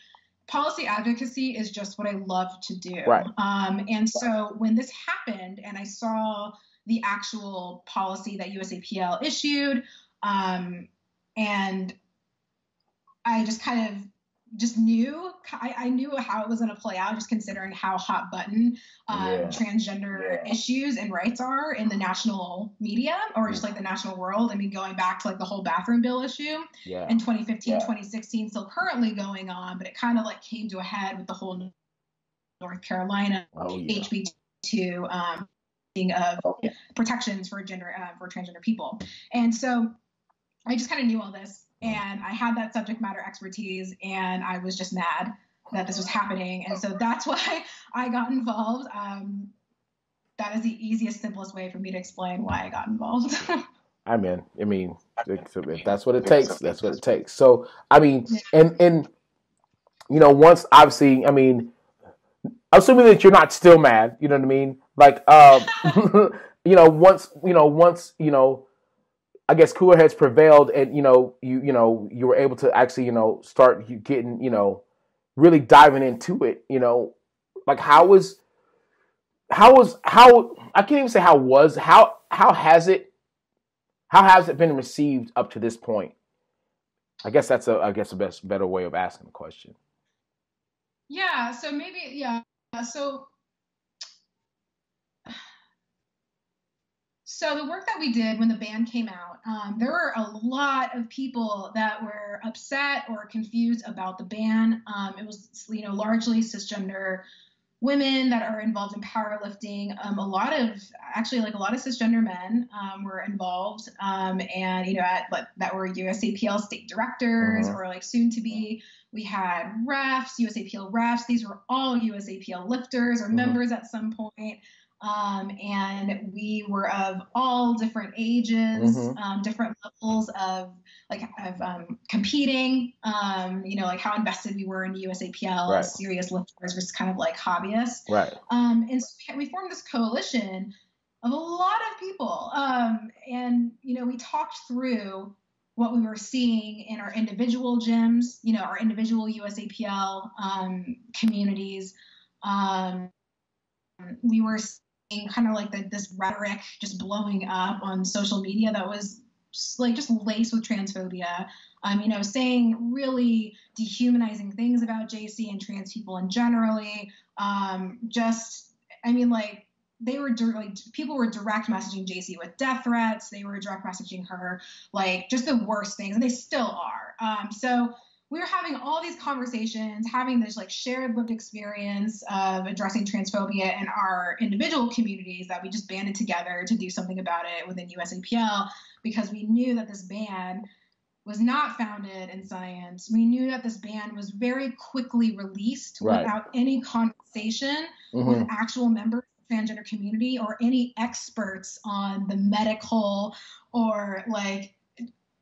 policy advocacy is just what I love to do. Right. Um, and so when this happened and I saw the actual policy that USAPL issued, um, and I just kind of just knew I, I, knew how it was going to play out just considering how hot button um, yeah. transgender yeah. issues and rights are in the national media or just like the national world i mean going back to like the whole bathroom bill issue yeah. in 2015 2016 still currently going on but it kind of like came to a head with the whole north carolina oh, hb2 um, of oh, protections for gender uh, for transgender people and so i just kind of knew all this and I had that subject matter expertise, and I was just mad that this was happening, and so that's why I got involved. Um, that is the easiest, simplest way for me to explain why I got involved. I mean, I mean, if that's what it takes, that's what it takes. So, I mean, and and you know, once obviously, I mean, assuming that you're not still mad, you know what I mean? Like, uh, you know, once you know, once you know, I guess cooler heads prevailed, and you know, you you know, you were able to actually you know start getting you know really diving into it. You know, like how was how was how I can't even say how was how how has it how has it been received up to this point? I guess that's a I guess a best better way of asking the question. Yeah, so maybe yeah, so So the work that we did when the ban came out, um, there were a lot of people that were upset or confused about the ban. Um, it was, you know, largely cisgender women that are involved in powerlifting. Um, a lot of, actually, like a lot of cisgender men um, were involved, um, and you know, at, that were USAPL state directors uh-huh. or like soon to be. We had refs, USAPL refs. These were all USAPL lifters or uh-huh. members at some point. Um, and we were of all different ages, mm-hmm. um, different levels of like of um, competing. Um, you know, like how invested we were in USAPL right. as serious lifters versus kind of like hobbyists. Right. Um, and so we formed this coalition of a lot of people, um, and you know, we talked through what we were seeing in our individual gyms, you know, our individual USAPL communities. we were kind of like the, this rhetoric just blowing up on social media that was like just laced with transphobia. Um, you know, saying really dehumanizing things about JC and trans people in generally. Um, just, I mean, like they were like people were direct messaging JC with death threats. They were direct messaging her like just the worst things, and they still are. Um, so we were having all these conversations, having this like shared lived experience of addressing transphobia in our individual communities that we just banded together to do something about it within USAPL because we knew that this ban was not founded in science. We knew that this ban was very quickly released right. without any conversation mm-hmm. with actual members of the transgender community or any experts on the medical or like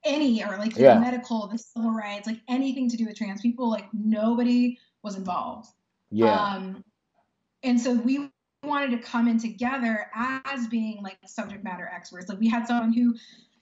any or like yeah. the medical, the civil rights, like anything to do with trans people, like nobody was involved. Yeah. Um, and so we wanted to come in together as being like subject matter experts. Like we had someone who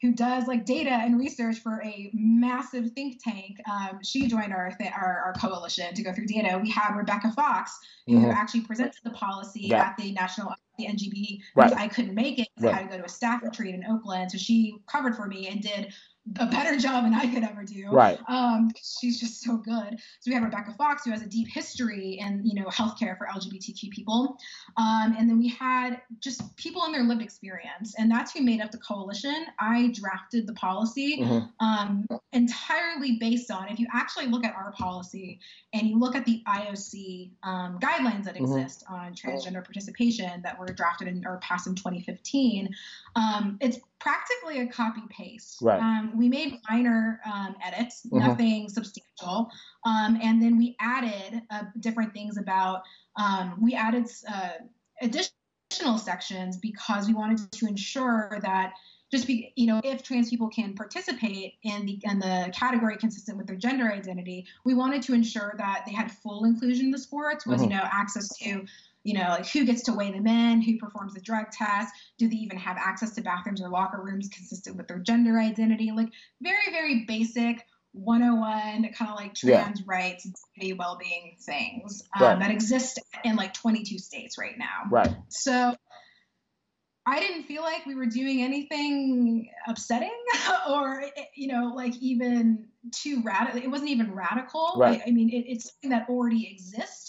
who does like data and research for a massive think tank. Um, she joined our, th- our, our coalition to go through data. We had Rebecca Fox, who mm-hmm. actually presented the policy yeah. at the national the NGB right. I couldn't make it. Right. I had to go to a staff retreat in Oakland, so she covered for me and did a better job than I could ever do. Right. Um, she's just so good. So we have Rebecca Fox, who has a deep history in you know healthcare for LGBTQ people, um, and then we had just people in their lived experience, and that's who made up the coalition. I drafted the policy mm-hmm. um, entirely based on if you actually look at our policy and you look at the IOC um, guidelines that mm-hmm. exist on transgender participation that were drafted in, or passed in 2015, um, it's practically a copy paste. Right. Um, we made minor um, edits, mm-hmm. nothing substantial, um, and then we added uh, different things about. Um, we added uh, additional sections because we wanted to ensure that just be you know if trans people can participate in the in the category consistent with their gender identity we wanted to ensure that they had full inclusion in the sports was mm-hmm. you know access to you know, like who gets to weigh them in, who performs the drug test, do they even have access to bathrooms or locker rooms consistent with their gender identity? Like very, very basic 101 kind of like trans yeah. rights and well-being things um, right. that exist in like 22 states right now. Right. So I didn't feel like we were doing anything upsetting or, you know, like even too radical. It wasn't even radical. Right. I, I mean, it, it's something that already exists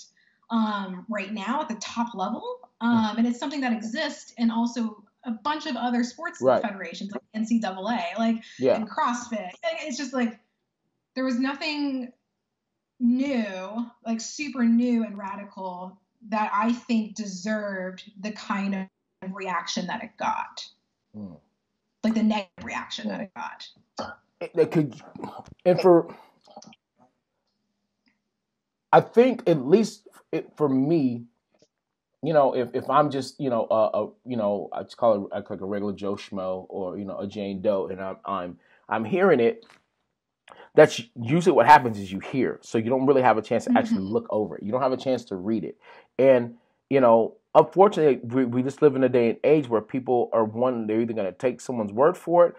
um, right now at the top level. Um, and it's something that exists and also a bunch of other sports right. federations like NCAA, like yeah. and CrossFit. It's just like there was nothing new, like super new and radical that I think deserved the kind of reaction that it got. Mm. Like the negative reaction that it got. It could, and for, I think at least it, for me, you know, if, if I'm just, you know, a, a you know, I just call it like a regular Joe Schmo or, you know, a Jane Doe and I'm, I'm, I'm hearing it, that's usually what happens is you hear. So you don't really have a chance to actually mm-hmm. look over it. You don't have a chance to read it. And, you know, unfortunately, we, we just live in a day and age where people are one, they're either going to take someone's word for it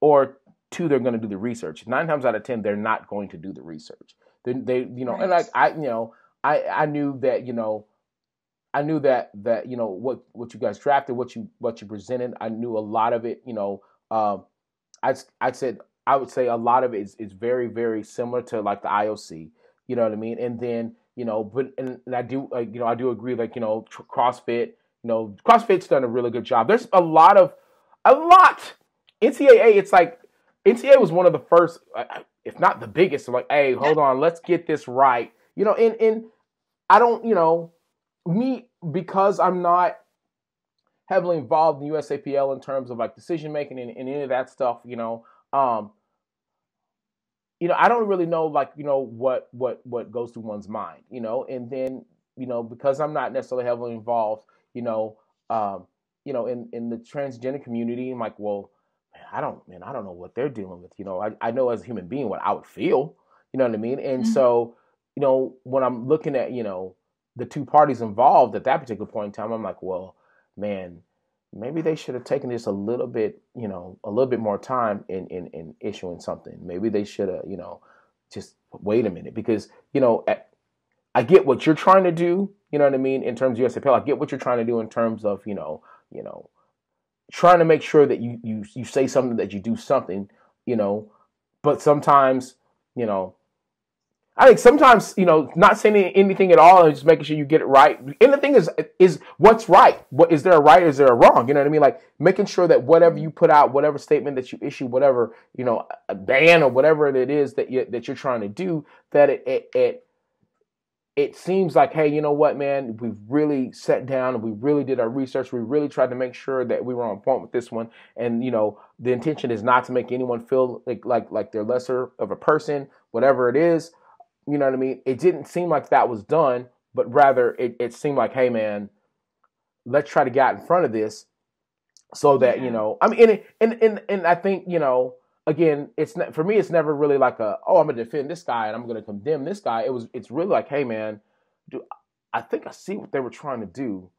or two, they're going to do the research. Nine times out of 10, they're not going to do the research. They, they you know, right. and like I, you know, I I knew that you know I knew that that you know what what you guys drafted, what you what you presented. I knew a lot of it. You know, uh, I I said I would say a lot of it is is very very similar to like the IOC. You know what I mean? And then you know, but and, and I do like you know I do agree like you know CrossFit. You know, CrossFit's done a really good job. There's a lot of a lot. NCAA, it's like NCAA was one of the first, uh, if not the biggest. like, hey, hold on, let's get this right. You know, and and I don't, you know, me because I'm not heavily involved in USAPL in terms of like decision making and, and, any of that stuff, you know, um, you know, I don't really know like, you know, what what what goes through one's mind, you know, and then, you know, because I'm not necessarily heavily involved, you know, um, you know, in, in the transgender community, I'm like, well, I don't, man, I don't know what they're dealing with. You know, I, I know as a human being what I would feel, you know what I mean? And mm-hmm. so, you know, when I'm looking at, you know, the two parties involved at that particular point in time, I'm like, well, man, maybe they should have taken this a little bit, you know, a little bit more time in in, in issuing something. Maybe they should have, you know, just wait a minute because, you know, at, I get what you're trying to do, you know what I mean, in terms of USAPL. I get what you're trying to do in terms of, you know, you know, trying to make sure that you you you say something that you do something, you know, but sometimes, you know, I think sometimes, you know, not saying anything at all and just making sure you get it right. And the thing is, is what's right? What is there a right? Is there a wrong? You know what I mean? Like making sure that whatever you put out, whatever statement that you issue, whatever you know, a ban or whatever it is that you that you're trying to do, that it it, it it seems like, hey, you know what, man, we've really sat down and we really did our research. We really tried to make sure that we were on point with this one. And you know, the intention is not to make anyone feel like like like they're lesser of a person, whatever it is. You know what I mean? It didn't seem like that was done, but rather it, it seemed like, hey man, let's try to get out in front of this so that, yeah. you know, I mean and, and and and I think, you know, again, it's not, for me. It's never really like a oh, I'm gonna defend this guy and I'm gonna condemn this guy. It was it's really like, hey man, do I think I see what they were trying to do.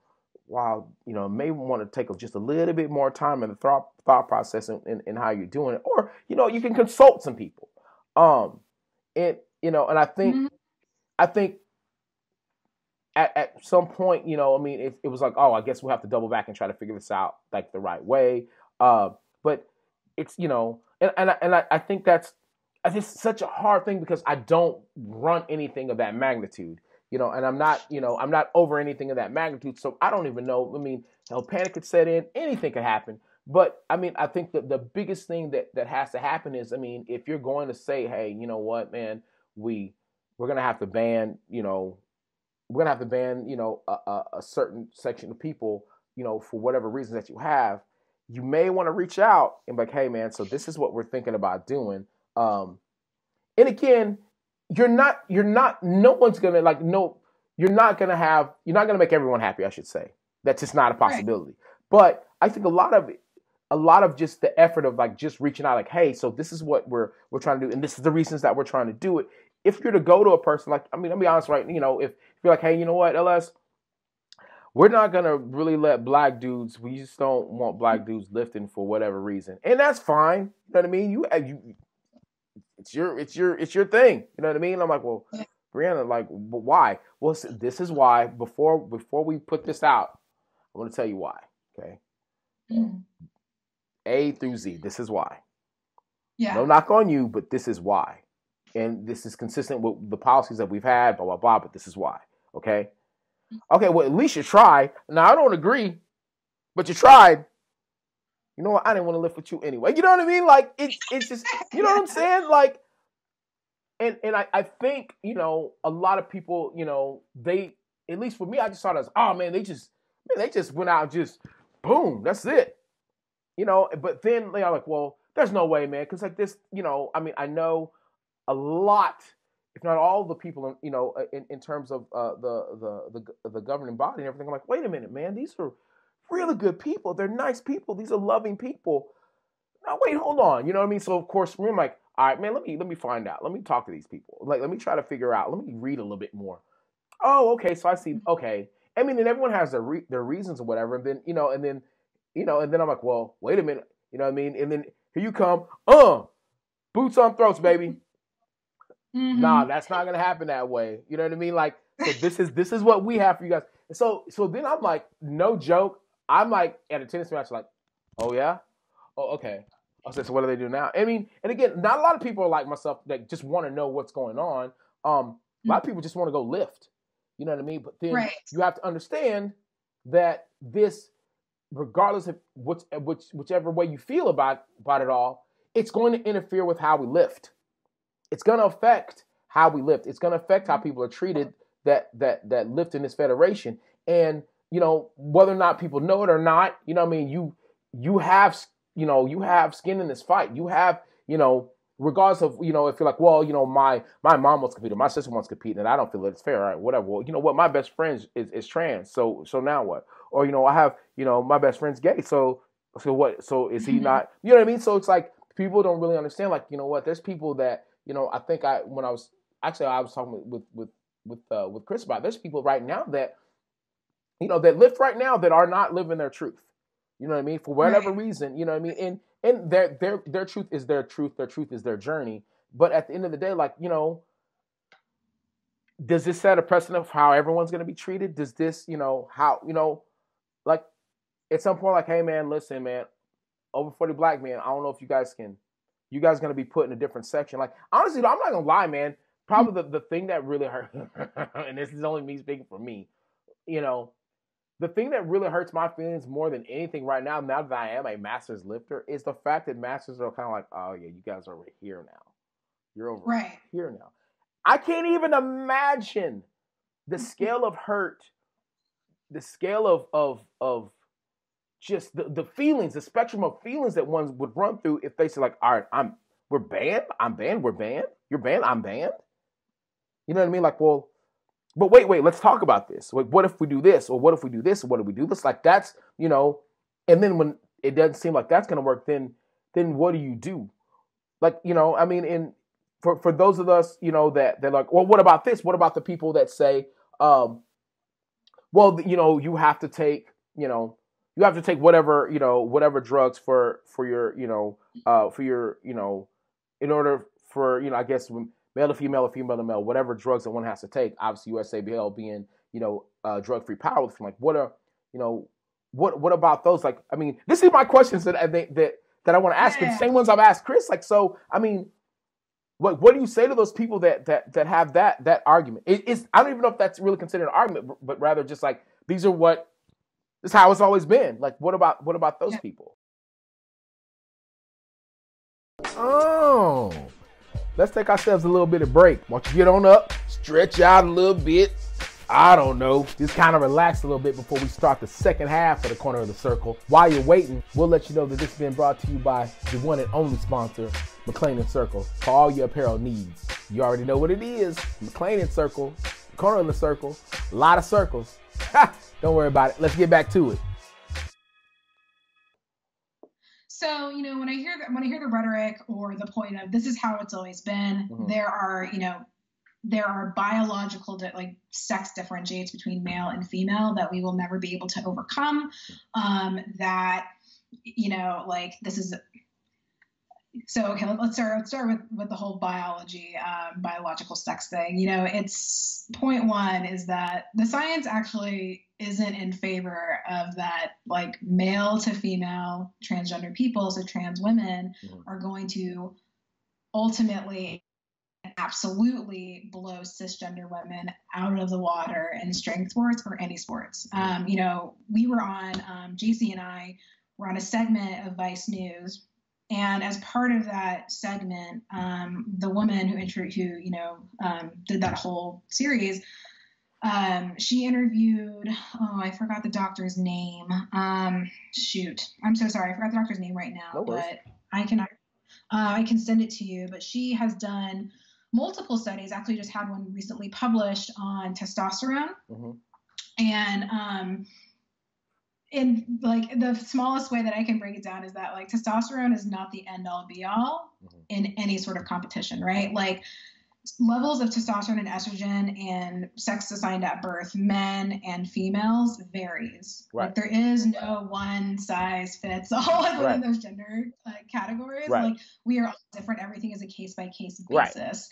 While you know, may want to take just a little bit more time in the thought thought process and, in, in, how you're doing it, or you know, you can consult some people. Um, and you know, and I think mm-hmm. I think at, at some point, you know, I mean, it, it was like, oh, I guess we'll have to double back and try to figure this out like the right way. Uh, but it's you know, and and I, and I, I think that's it's such a hard thing because I don't run anything of that magnitude, you know, and I'm not, you know, I'm not over anything of that magnitude, so I don't even know. I mean, hell, panic could set in, anything could happen. But I mean, I think that the biggest thing that that has to happen is, I mean, if you're going to say, hey, you know what, man, we we're gonna have to ban, you know, we're gonna have to ban, you know, a, a, a certain section of people, you know, for whatever reasons that you have you may want to reach out and be like, hey man, so this is what we're thinking about doing. Um, and again, you're not, you're not, no one's gonna like, no, you're not gonna have, you're not gonna make everyone happy, I should say. That's just not a possibility. Right. But I think a lot of it, a lot of just the effort of like just reaching out, like, hey, so this is what we're we're trying to do, and this is the reasons that we're trying to do it. If you're to go to a person, like, I mean, I'll be honest, right? You know, if, if you're like, hey, you know what, LS, we're not gonna really let black dudes. We just don't want black dudes lifting for whatever reason, and that's fine. You know what I mean? You, you, it's your, it's your, it's your thing. You know what I mean? I'm like, well, Breanna, like, but why? Well, this is why. Before, before we put this out, I want to tell you why. Okay. Mm. A through Z. This is why. Yeah. No knock on you, but this is why, and this is consistent with the policies that we've had. Blah blah blah. But this is why. Okay. Okay, well, at least you tried. Now, I don't agree, but you tried. You know what? I didn't want to live with you anyway. You know what I mean? Like, it, it's just, you know what I'm saying? Like, and and I, I think, you know, a lot of people, you know, they, at least for me, I just saw it as, oh man, they just, man, they just went out just, boom, that's it. You know, but then they're like, well, there's no way, man. Cause like this, you know, I mean, I know a lot if not all the people, you know, uh, in, in terms of uh, the, the the the governing body and everything. I'm like, wait a minute, man, these are really good people. They're nice people. These are loving people. Now, wait, hold on. You know what I mean? So of course, we're like, all right, man, let me let me find out. Let me talk to these people. Like, let me try to figure out. Let me read a little bit more. Oh, okay. So I see. Okay. I mean, and everyone has their re- their reasons or whatever. And then you know, and then you know, and then I'm like, well, wait a minute. You know what I mean? And then here you come. Uh, boots on throats, baby. Mm-hmm. Nah, that's not gonna happen that way. You know what I mean? Like, so this is this is what we have for you guys. And so so then I'm like, no joke. I'm like at a tennis match, like, oh yeah, oh okay. I said, so what do they do now? I mean, and again, not a lot of people are like myself that just want to know what's going on. Um, a lot of people just want to go lift. You know what I mean? But then right. you have to understand that this, regardless of which, which whichever way you feel about about it all, it's going to interfere with how we lift it's going to affect how we lift. It's going to affect how people are treated that that that lift in this federation. And you know whether or not people know it or not, you know what I mean you you have you know you have skin in this fight. You have you know regardless of you know if you're like well you know my my mom wants to compete or my sister wants to compete and I don't feel that it's fair. All right, whatever. Well, you know what? My best friend is, is trans. So so now what? Or you know I have you know my best friend's gay. So so what? So is he not? You know what I mean? So it's like people don't really understand. Like you know what? There's people that you know, I think I when I was actually I was talking with with with uh, with Chris about there's people right now that you know that live right now that are not living their truth. You know what I mean? For whatever reason, you know what I mean? And and their their their truth is their truth, their truth is their journey. But at the end of the day, like, you know, does this set a precedent of how everyone's gonna be treated? Does this, you know, how, you know, like at some point, like, hey man, listen, man, over 40 black man I don't know if you guys can you guys gonna be put in a different section. Like honestly, I'm not gonna lie, man. probably the, the thing that really hurt, and this is only me speaking for me, you know, the thing that really hurts my feelings more than anything right now, now that I am a Masters lifter, is the fact that Masters are kind of like, oh yeah, you guys are over here now. You're over right. here now. I can't even imagine the scale of hurt, the scale of of of just the, the feelings, the spectrum of feelings that one would run through if they say like, all right, I'm we're banned, I'm banned, we're banned, you're banned, I'm banned. You know what I mean? Like, well, but wait, wait, let's talk about this. Like, what if we do this? Or what if we do this? Or what if we do this? Like that's, you know, and then when it doesn't seem like that's gonna work, then then what do you do? Like, you know, I mean, in for for those of us, you know, that they're like, well, what about this? What about the people that say, um, well, you know, you have to take, you know, you have to take whatever, you know, whatever drugs for for your, you know, uh, for your, you know, in order for, you know, I guess male to female or female to male, whatever drugs that one has to take. Obviously, USAPL being, you know, uh, drug free powerlifting. Like, what are, you know, what what about those? Like, I mean, this is my questions that I think that that I want to ask. Yeah. The same ones I've asked Chris. Like, so, I mean, what what do you say to those people that that that have that that argument? It, it's I don't even know if that's really considered an argument, but rather just like these are what this is how it's always been. Like, what about what about those yeah. people? Oh, let's take ourselves a little bit of break. Why don't you get on up, stretch out a little bit. I don't know, just kind of relax a little bit before we start the second half of the corner of the circle. While you're waiting, we'll let you know that this has been brought to you by the one and only sponsor, McClain and Circle, for all your apparel needs. You already know what it is. McClain and Circle, corner of the circle, a lot of circles. Don't worry about it. Let's get back to it. So, you know, when I hear when I hear the rhetoric or the point of this is how it's always been, mm-hmm. there are, you know, there are biological like sex differentiates between male and female that we will never be able to overcome um, that you know like this is so okay let's start let's start with with the whole biology um, biological sex thing you know it's point one is that the science actually isn't in favor of that like male to female transgender people so trans women mm-hmm. are going to ultimately absolutely blow cisgender women out of the water in strength sports or any sports. Um, you know, we were on, um, JC and I were on a segment of Vice News. And as part of that segment, um, the woman who, intro- who you know, um, did that whole series, um, she interviewed, oh, I forgot the doctor's name. Um, shoot, I'm so sorry. I forgot the doctor's name right now, no but I can, uh, I can send it to you. But she has done multiple studies. Actually, just had one recently published on testosterone, mm-hmm. and um, in like the smallest way that I can break it down is that like testosterone is not the end all be all mm-hmm. in any sort of competition, right? Like levels of testosterone and estrogen and sex assigned at birth, men and females, varies. Right. Like there is no one size fits all within right. those gender uh, categories. Right. Like we are all different. Everything is a case by case basis.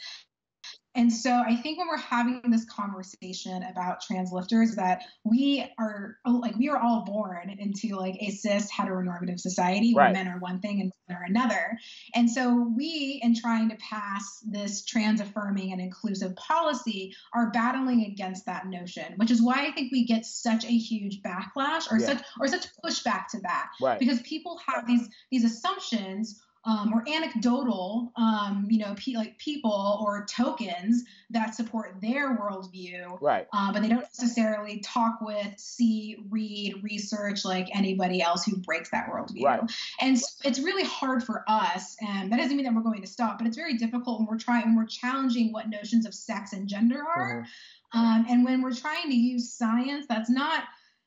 And so I think when we're having this conversation about trans lifters, that we are like we are all born into like a cis heteronormative society where right. men are one thing and women are another. And so we, in trying to pass this trans affirming and inclusive policy, are battling against that notion, which is why I think we get such a huge backlash or yeah. such or such pushback to that. Right. Because people have these these assumptions um, or anecdotal, um, you know, pe- like people or tokens that support their worldview. Right. Uh, but they don't necessarily talk with, see, read, research like anybody else who breaks that worldview. Right. And it's really hard for us, and that doesn't mean that we're going to stop, but it's very difficult when we're trying, when we're challenging what notions of sex and gender are. Mm-hmm. Um, and when we're trying to use science that's not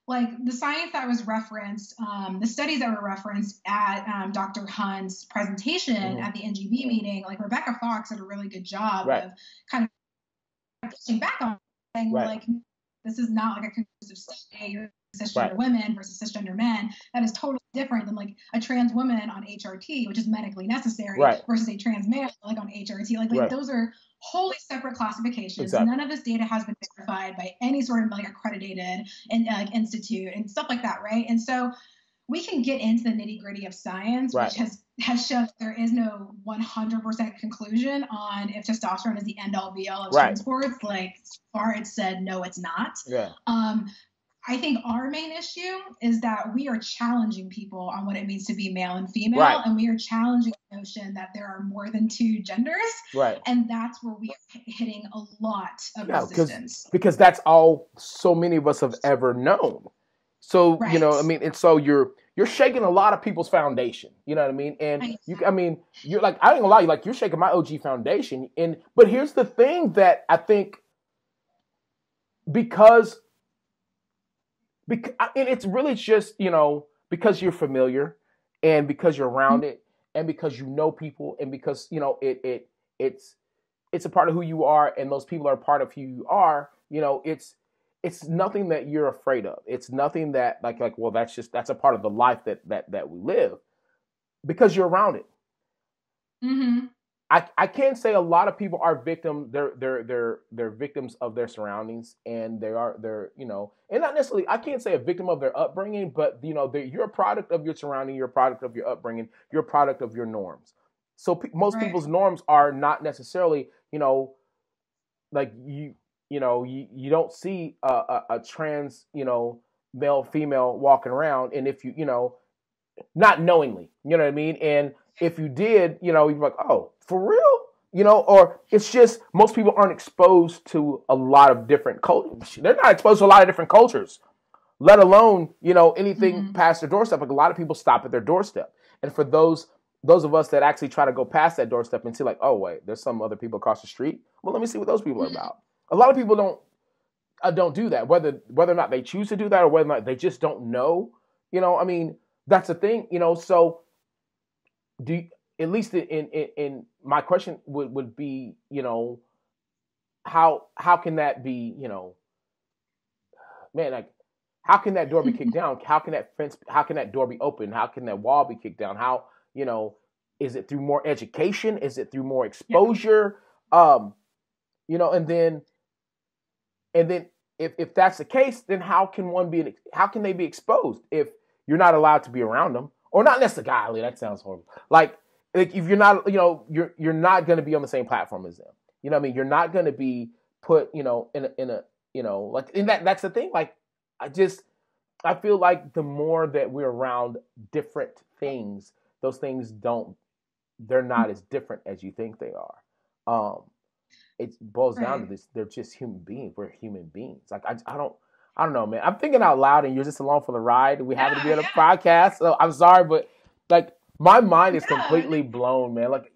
like the science that was referenced, um, the studies that were referenced at um, Dr. Hunt's presentation mm-hmm. at the NGB meeting, like Rebecca Fox did a really good job right. of kind of pushing back on saying right. like this is not like a conclusive study cisgender right. women versus cisgender men. That is totally different than like a trans woman on HRT, which is medically necessary, versus a trans man like on HRT. Like, like those are wholly separate classifications. Exactly. None of this data has been verified by any sort of like accredited in, uh, institute and stuff like that, right? And so we can get into the nitty gritty of science, right. which has has shown there is no 100% conclusion on if testosterone is the end all be all of right. sports. Like, far it's said, no, it's not. Yeah. Um, I think our main issue is that we are challenging people on what it means to be male and female, right. and we are challenging the notion that there are more than two genders. Right. And that's where we are hitting a lot of yeah, resistance. Because that's all so many of us have ever known. So right. you know, I mean, and so you're you're shaking a lot of people's foundation. You know what I mean? And I, you, I mean, you're like I ain't gonna lie, you like you're shaking my OG foundation. And but here's the thing that I think because because and it's really just you know because you're familiar and because you're around mm-hmm. it and because you know people and because you know it it it's it's a part of who you are and those people are a part of who you are you know it's it's nothing that you're afraid of it's nothing that like like well that's just that's a part of the life that that that we live because you're around it mm-hmm. I, I can't say a lot of people are victim they're they're they're they're victims of their surroundings and they are they're you know and not necessarily I can't say a victim of their upbringing but you know you're a product of your surrounding you're a product of your upbringing you're a product of your norms so pe- most right. people's norms are not necessarily you know like you you know you, you don't see a, a, a trans you know male female walking around and if you you know not knowingly you know what I mean and if you did, you know, you're like, oh, for real? You know, or it's just most people aren't exposed to a lot of different cultures. They're not exposed to a lot of different cultures, let alone, you know, anything mm-hmm. past their doorstep. Like a lot of people stop at their doorstep. And for those those of us that actually try to go past that doorstep and see, like, oh wait, there's some other people across the street. Well, let me see what those people are about. A lot of people don't uh, don't do that. Whether whether or not they choose to do that or whether or not they just don't know. You know, I mean, that's the thing. You know, so do you, at least in, in in my question would would be you know how how can that be you know man like how can that door be kicked down? How can that fence how can that door be open? How can that wall be kicked down? How you know is it through more education? Is it through more exposure? Yeah. um you know and then and then if if that's the case then how can one be how can they be exposed? If you're not allowed to be around them or not necessarily. That sounds horrible. Like, like if you're not, you know, you're you're not going to be on the same platform as them. You know what I mean? You're not going to be put, you know, in a, in a, you know, like, and that that's the thing. Like, I just, I feel like the more that we're around different things, those things don't, they're not as different as you think they are. Um, it boils right. down to this: they're just human beings. We're human beings. Like, I, I don't. I don't know, man. I'm thinking out loud, and you're just along for the ride. We happen to be on a yeah. podcast, so I'm sorry, but like my mind is yeah. completely blown, man. Like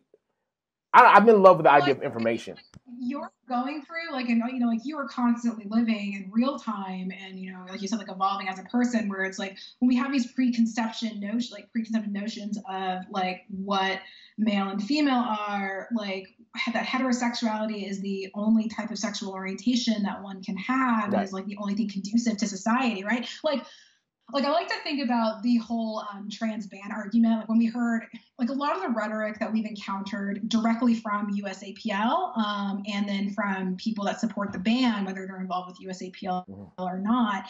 I, am in love with the idea of information. You're going through like and you know like you are constantly living in real time and you know like you said like evolving as a person where it's like when we have these preconception notions like preconceived notions of like what male and female are like that heterosexuality is the only type of sexual orientation that one can have right. is like the only thing conducive to society right like like I like to think about the whole um, trans ban argument. Like when we heard like a lot of the rhetoric that we've encountered directly from USAPL um, and then from people that support the ban, whether they're involved with USAPL mm-hmm. or not,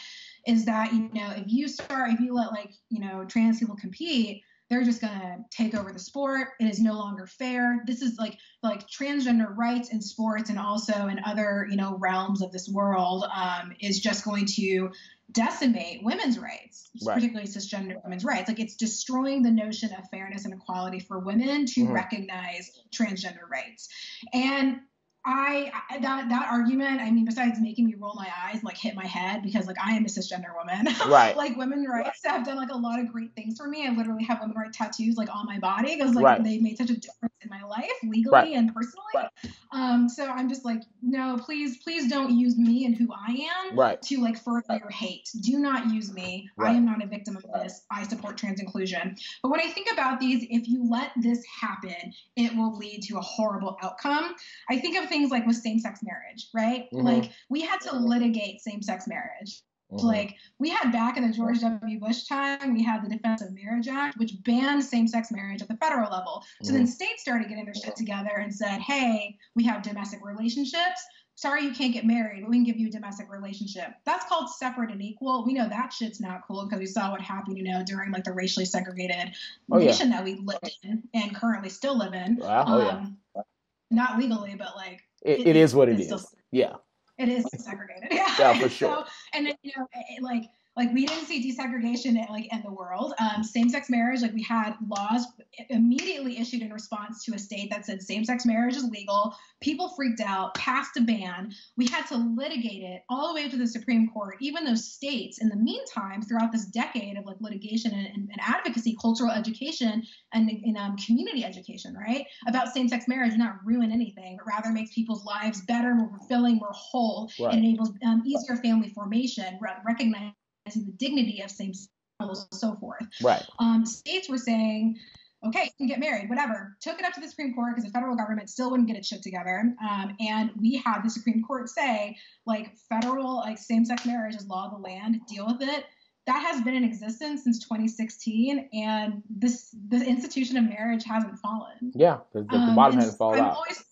is that you know if you start if you let like you know trans people compete, they're just going to take over the sport it is no longer fair this is like like transgender rights in sports and also in other you know realms of this world um, is just going to decimate women's rights, right. particularly cisgender women's rights. Like it's destroying the notion of fairness and equality for women to mm-hmm. recognize transgender rights. And I that that argument, I mean, besides making me roll my eyes, like hit my head because like I am a cisgender woman. Right. like women's rights have done like a lot of great things for me. I literally have women rights tattoos like on my body because like right. they made such a difference in my life legally right. and personally. Right. Um, so I'm just like, no, please, please don't use me and who I am right. to like further your hate. Do not use me. I am not a victim of this. I support trans inclusion. But when I think about these, if you let this happen, it will lead to a horrible outcome. I think of things like with same sex marriage, right? Mm-hmm. Like we had to litigate same sex marriage. Mm-hmm. Like we had back in the George W. Bush time, we had the Defense of Marriage Act, which banned same-sex marriage at the federal level. So mm-hmm. then states started getting their shit together and said, "Hey, we have domestic relationships, sorry you can't get married, but we can give you a domestic relationship. That's called separate and equal. We know that shit's not cool because we saw what happened, you know, during like the racially segregated oh, nation yeah. that we lived in and currently still live in. Wow. Oh, um, yeah. Not legally, but like it, it, it is what it is. Still, yeah. It is segregated. Yeah. Yeah, for sure. So, and then, you know, it, like like we didn't see desegregation like in the world. Um, same-sex marriage like we had laws immediately issued in response to a state that said same-sex marriage is legal. People freaked out passed a ban. We had to litigate it all the way to the supreme court even those states. In the meantime throughout this decade of like litigation and, and, and advocacy cultural education and, and um, community education right about same-sex marriage not ruin anything but rather makes people's lives better more fulfilling more whole right. it enables um, easier family formation recognize the dignity of same sex and so forth. Right. Um, states were saying, okay, you can get married, whatever. Took it up to the Supreme Court because the federal government still wouldn't get its shit together. Um, and we had the Supreme Court say, like, federal, like, same sex marriage is law of the land, deal with it. That has been in existence since 2016, and this the institution of marriage hasn't fallen. Yeah, the, the, um, bottom hasn't fallen out. Always,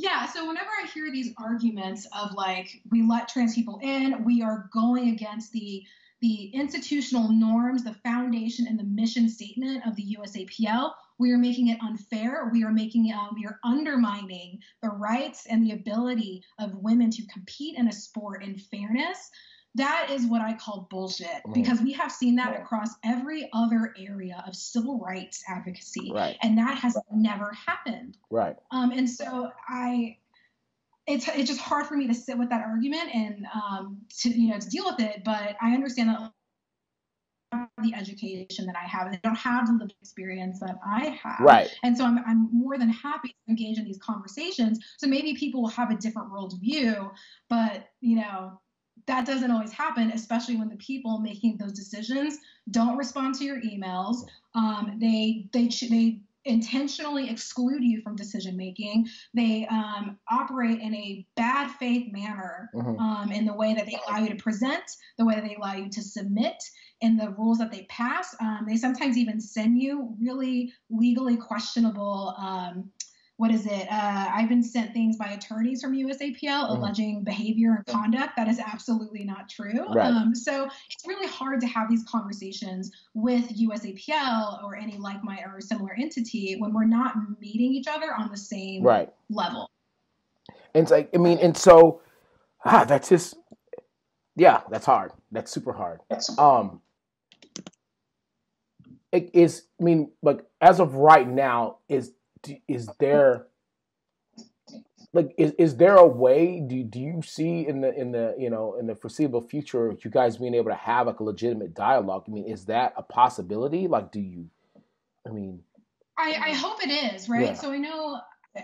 yeah, so whenever I hear these arguments of like we let trans people in, we are going against the the institutional norms, the foundation, and the mission statement of the USAPL. We are making it unfair. We are making uh, we are undermining the rights and the ability of women to compete in a sport in fairness that is what I call bullshit mm. because we have seen that across every other area of civil rights advocacy, right. and that has never happened. Right. Um, and so I, it's it's just hard for me to sit with that argument and um, to you know to deal with it. But I understand that the education that I have and they don't have the lived experience that I have. Right. And so I'm, I'm more than happy to engage in these conversations. So maybe people will have a different worldview, but you know, that doesn't always happen, especially when the people making those decisions don't respond to your emails. Um, they they they intentionally exclude you from decision making. They um, operate in a bad faith manner mm-hmm. um, in the way that they allow you to present, the way that they allow you to submit, and the rules that they pass. Um, they sometimes even send you really legally questionable um, what is it? Uh, I've been sent things by attorneys from USAPL mm-hmm. alleging behavior and conduct that is absolutely not true. Right. Um, so it's really hard to have these conversations with USAPL or any like my or similar entity when we're not meeting each other on the same right. level. And it's like, I mean, and so, ah, that's just, yeah, that's hard. That's super hard. Um, it is, I mean, like as of right now, is is there like is, is there a way do, do you see in the in the you know in the foreseeable future you guys being able to have like a legitimate dialogue i mean is that a possibility like do you i mean i i hope it is right yeah. so i know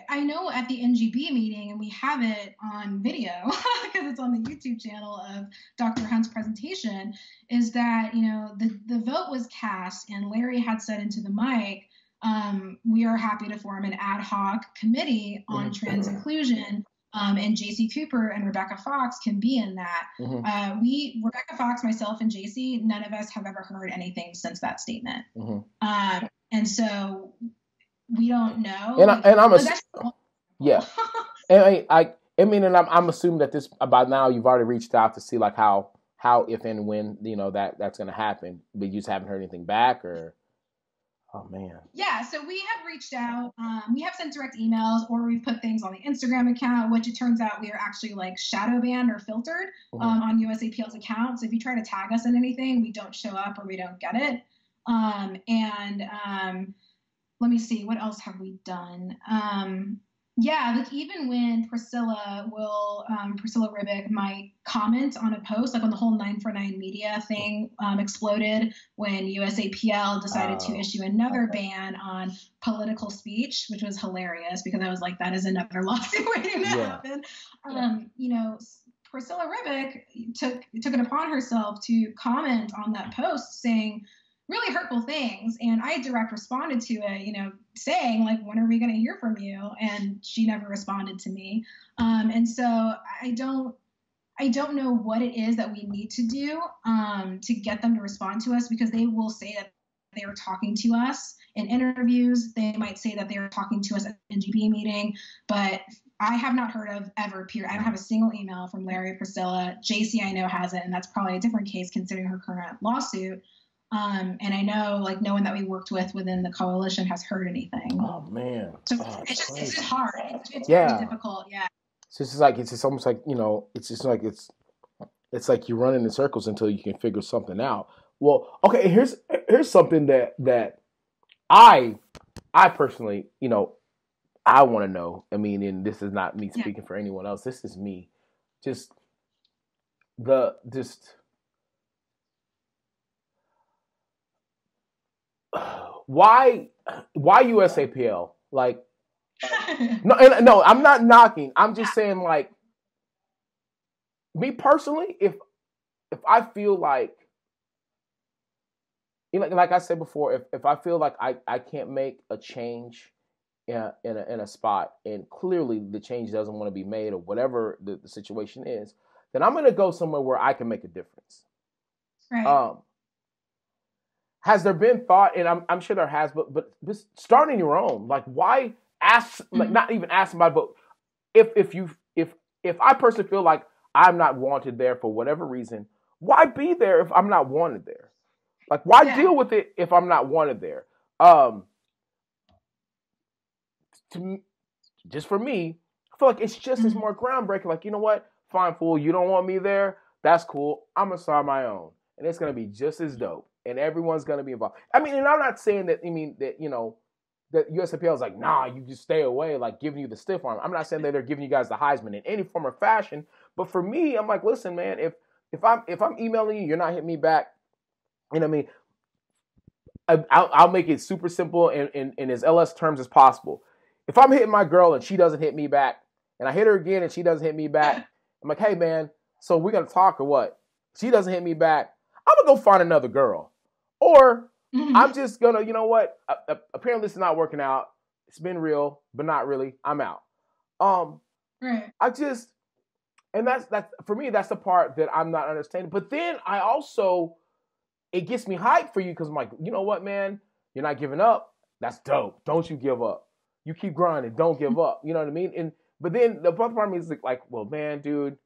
I know at the NGB meeting, and we have it on video because it's on the YouTube channel of Dr. Hunt's presentation, is that you know the the vote was cast, and Larry had said into the mic um, we are happy to form an ad hoc committee on mm-hmm. trans inclusion. Um, and JayCee Cooper and Rebecca Fox can be in that. Mm-hmm. Uh, we, Rebecca Fox, myself, and JayCee, none of us have ever heard anything since that statement. Mm-hmm. Um, and so we don't know. And, I, and I'm a, yeah. and I, I, I mean, and I'm, I'm assuming that this by now you've already reached out to see like how, how if and when you know that that's going to happen, but you just haven't heard anything back or. Oh man. Yeah, so we have reached out. Um, we have sent direct emails, or we've put things on the Instagram account, which it turns out we are actually like shadow banned or filtered mm-hmm. um, on USAPL's account. So if you try to tag us in anything, we don't show up or we don't get it. Um, and um, let me see, what else have we done? Yeah, like even when Priscilla will, um, Priscilla Ribic might comment on a post, like when the whole Nine for Nine media thing um, exploded, when USAPL decided to oh. issue another ban on political speech, which was hilarious because I was like, that is another lawsuit waiting to yeah. happen. Um, you know, Priscilla Ribic took took it upon herself to comment on that post saying really hurtful things. And I direct responded to it, you know, saying, like, when are we going to hear from you? And she never responded to me. Um, and so I don't. I don't know what it is that we need to do um, to get them to respond to us because they will say that they are talking to us in interviews. They might say that they are talking to us at the NGB meeting, but I have not heard of ever appeared. I don't have a single email from Larry Priscilla. JayCee I know has it, and that's probably a different case considering her current lawsuit. Um, and I know like no one that we worked with within the coalition has heard anything. Oh man, so oh, it's, just it's just hard. It's, it's yeah. difficult. Yeah. So it's just like it's just almost like you know it's just like it's it's like you run in circles until you can figure something out. Well, okay, here's here's something that that I I personally you know I want to know. I mean, and this is not me speaking yeah. for anyone else. This is me. Just the just why why USAPL? Like no, and, no, I'm not knocking. I'm just saying like me personally, if if I feel like you know, like I said before, if, if I feel like I, I can't make a change in a, in a, in a spot and clearly the change doesn't want to be made or whatever the, the situation is, then I'm going to go somewhere where I can make a difference. Right. Um, has there been thought, and I'm, I'm sure there has, but but just starting your own, like why ask, mm-hmm. like not even ask somebody, but if if you if if I personally feel like I'm not wanted there for whatever reason, why be there if I'm not wanted there? Like why yeah. deal with it if I'm not wanted there? Um, to, just for me, I feel like it's just mm-hmm. as more groundbreaking. Like you know what, fine fool, you don't want me there. That's cool. I'm gonna start my own, and it's gonna be just as dope and everyone's going to be involved. I mean, and I'm not saying that. I mean that you know that USAPL is like, nah, you just stay away, like giving you the stiff arm. I'm not saying that they're giving you guys the Heisman in any form or fashion, but for me, I'm like, listen, man, if if I'm if I'm emailing you, you're not hitting me back. You know what I mean? I'll, I'll make it super simple and in, in, in as LS terms as possible. If I'm hitting my girl and she doesn't hit me back, and I hit her again and she doesn't hit me back, I'm like, hey man, so we're gonna talk or what? She doesn't hit me back. I'm gonna go find another girl. Or mm-hmm. I'm just gonna, you know what? Apparently, this is not working out. It's been real, but not really. I'm out. Um, right. I just, and that's that's for me. That's the part that I'm not understanding. But then I also, it gets me hyped for you because I'm like, you know what, man? You're not giving up. That's dope. Don't you give up. You keep grinding. Don't give up. You know what I mean? And but then the other part of me is like, like well, man, dude,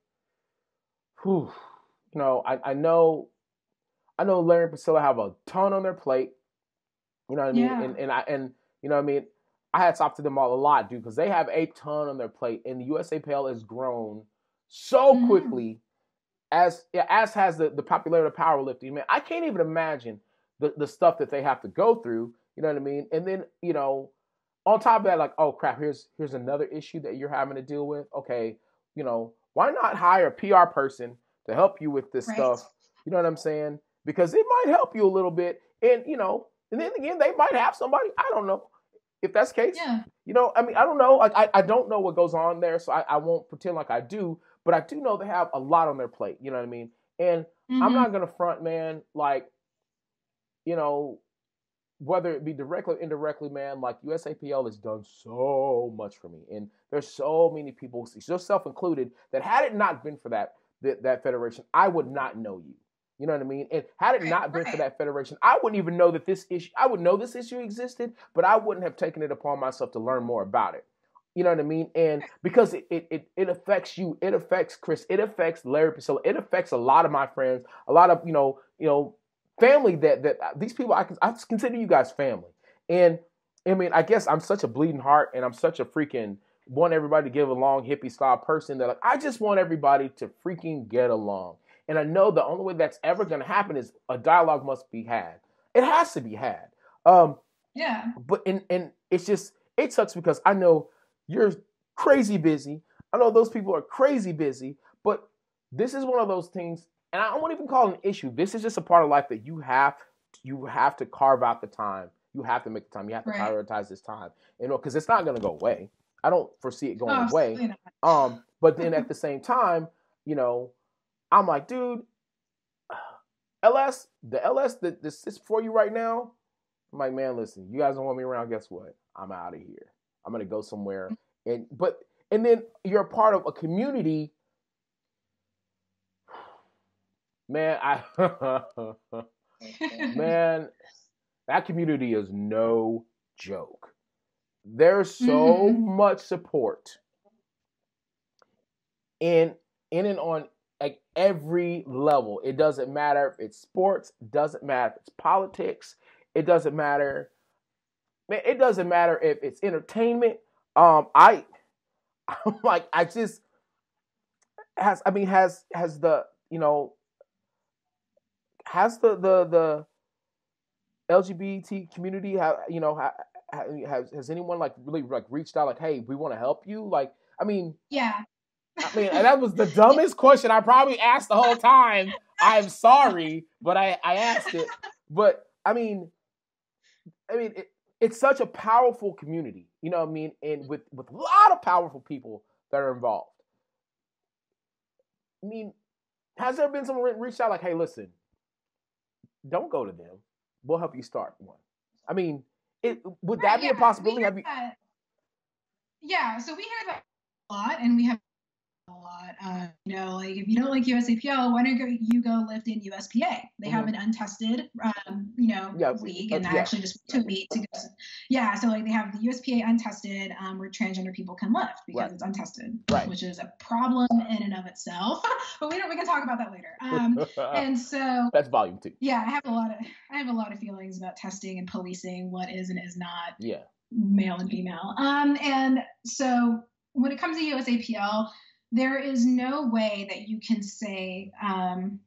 whew, you know, I, I know I know Larry and Priscilla have a ton on their plate. You know what I mean? Yeah. And and I and you know what I mean? I had talked to them all a lot, dude, because they have a ton on their plate, and the USAPL has grown so mm-hmm. quickly, as as has the, the popularity of powerlifting. Man, I can't even imagine the, the stuff that they have to go through. You know what I mean? And then you know, on top of that, like, oh crap, here's here's another issue that you're having to deal with. Okay, you know, why not hire a PR person to help you with this right. stuff? You know what I'm saying? Because it might help you a little bit. And you know, and then again, they might have somebody. I don't know if that's the case. Yeah. You know, I mean, I don't know. Like, I, I don't know what goes on there, so I, I won't pretend like I do. But I do know they have a lot on their plate. You know what I mean? And mm-hmm. I'm not gonna front, man. Like, you know, whether it be directly or indirectly, man, like USAPL has done so much for me. And there's so many people, yourself included, that had it not been for that, that, that federation, I would not know you. You know what I mean? And had it not been for that federation, I wouldn't even know that this issue. I would know this issue existed, but I wouldn't have taken it upon myself to learn more about it. You know what I mean? And because it it it, affects you, it affects Chris, it affects Larry Priscilla, it affects a lot of my friends, a lot of you know you know family that that uh, these people I I consider you guys family. And I mean, I guess I'm such a bleeding heart, and I'm such a freaking want everybody to get along hippie style person that like I just want everybody to freaking get along. And I know the only way that's ever going to happen is a dialogue must be had. It has to be had. Um, yeah. But and and it's just it sucks because I know you're crazy busy. I know those people are crazy busy. But this is one of those things, and I won't even call it an issue. This is just a part of life that you have you have to carve out the time. You have to make the time. You have to right. prioritize this time. You know, because it's not going to go away. I don't foresee it going oh, away. Um, but then at the same time, you know, I'm like, dude, LS, the LS that this is for you right now. I'm like, man, listen, you guys don't want me around. Guess what? I'm out of here. I'm gonna go somewhere. And but and then you're a part of a community. Man, I man, that community is no joke. There's so mm-hmm. much support in in and on every level. It doesn't matter if it's sports, doesn't matter if it's politics, it doesn't matter. Man, it doesn't matter if it's entertainment. Um, I, I'm like, I just has. I mean, has has the you know has the the the LGBT community have you know ha, has has anyone like really like reached out like hey we want to help you like I mean yeah I mean that was the dumbest question I probably asked the whole time I'm sorry but I I asked it but I mean I mean it, it's such a powerful community you know what I mean and with with a lot of powerful people that are involved I mean has there been someone reached out like hey listen don't go to them we'll help you start one. I mean, it would that be yeah, a possibility? Have you? Yeah, so we hear that a lot, and we have a lot. Uh, you know, like if you don't like USAPL, why don't you go lift in USPA? They mm-hmm. have an untested, um, you know, yeah, league, and uh, I yeah. actually just to meet to go. Yeah, so like they have the USPA untested, um, where transgender people can lift because right. it's untested, right. which is a problem in and of itself. but we don't. We can talk about that later. Um, and so that's volume two. Yeah, I have a lot of I have a lot of feelings about testing and policing what is and is not. Yeah. Male and female. Um, and so when it comes to USAPL, there is no way that you can say um,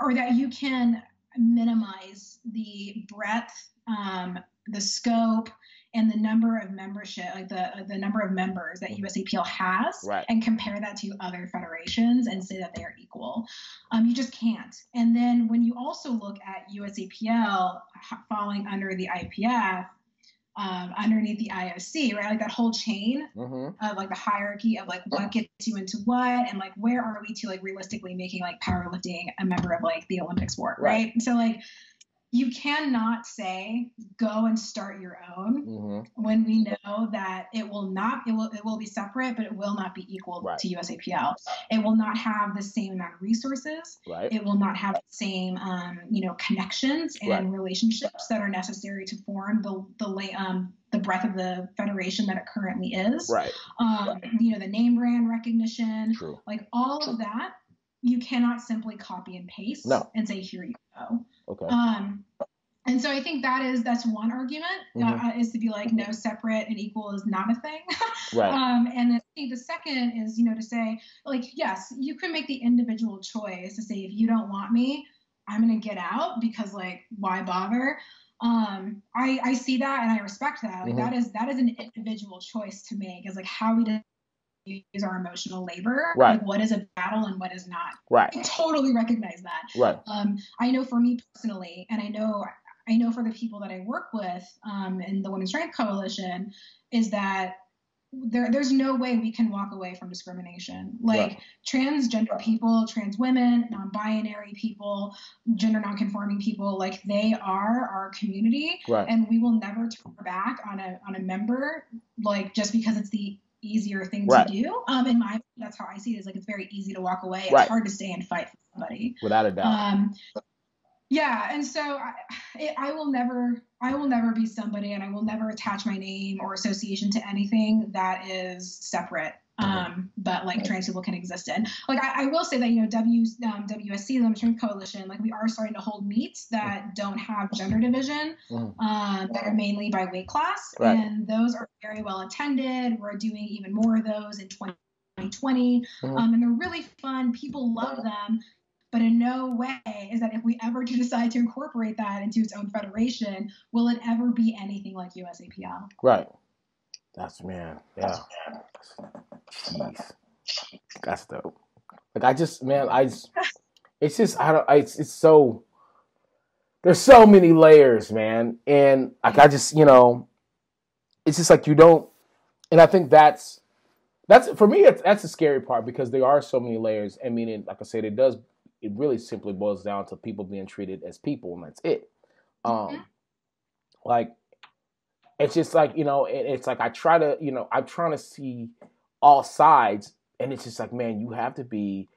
or that you can minimize the breadth, um, the scope, and the number of membership, like the the number of members that USAPL has, right. and compare that to other federations and say that they are equal. Um, you just can't. And then when you also look at USAPL falling under the IPF, um, underneath the IOC, right? Like that whole chain mm-hmm. of like the hierarchy of like what gets you into what and like where are we to like realistically making like powerlifting a member of like the Olympic sport, right? right? So like you cannot say go and start your own mm-hmm. when we know that it will not it will it will be separate but it will not be equal right. to USAPL. It will not have the same amount of resources. Right. It will not have the same um, you know connections and right. relationships that are necessary to form the the lay, um the breadth of the federation that it currently is. Right. Um, you know the name brand recognition, True. like all of that you cannot simply copy and paste no. and say here you go. Okay. Um, and so I think that is that's one argument uh, mm-hmm. uh, is to be like no separate and equal is not a thing. right. Um, and I think the second is you know to say like yes you can make the individual choice to say if you don't want me I'm gonna get out because like why bother. Um, I I see that and I respect that. Like mm-hmm. that is that is an individual choice to make. Is like how we use our emotional labor. Right. Like what is a battle and what is not. Right. I totally recognize that. Right. Um, I know for me personally, and I know I know for the people that I work with um, in the Women's Strength Coalition, is that there, there's no way we can walk away from discrimination. Like right. transgender people, trans women, non-binary people, gender non-conforming people, like they are our community, right. and we will never turn back on a on a member, like just because it's the easier thing right. to do. Um, in my that's how I see it. Is like it's very easy to walk away. It's right. hard to stay and fight for somebody. Without a doubt. Um, yeah, and so I, I will never, I will never be somebody, and I will never attach my name or association to anything that is separate um, but like trans people can exist in. Like I, I will say that you know W um, WSC, the Women's Coalition, like we are starting to hold meets that don't have gender division, mm-hmm. um, that are mainly by weight class, right. and those are very well attended. We're doing even more of those in 2020, mm-hmm. um, and they're really fun. People love them. But in no way is that if we ever do decide to incorporate that into its own federation, will it ever be anything like USAPL? Right. That's man, yeah. Jeez, that's dope. Like I just, man, I just, it's just, I don't, I, it's, it's so. There's so many layers, man, and like I just, you know, it's just like you don't, and I think that's, that's for me. It's, that's the scary part because there are so many layers. I mean, like I said, it does. It really simply boils down to people being treated as people, and that's it. Um, mm-hmm. like it's just like you know it, it's like i try to you know i'm trying to see all sides and it's just like man you have to be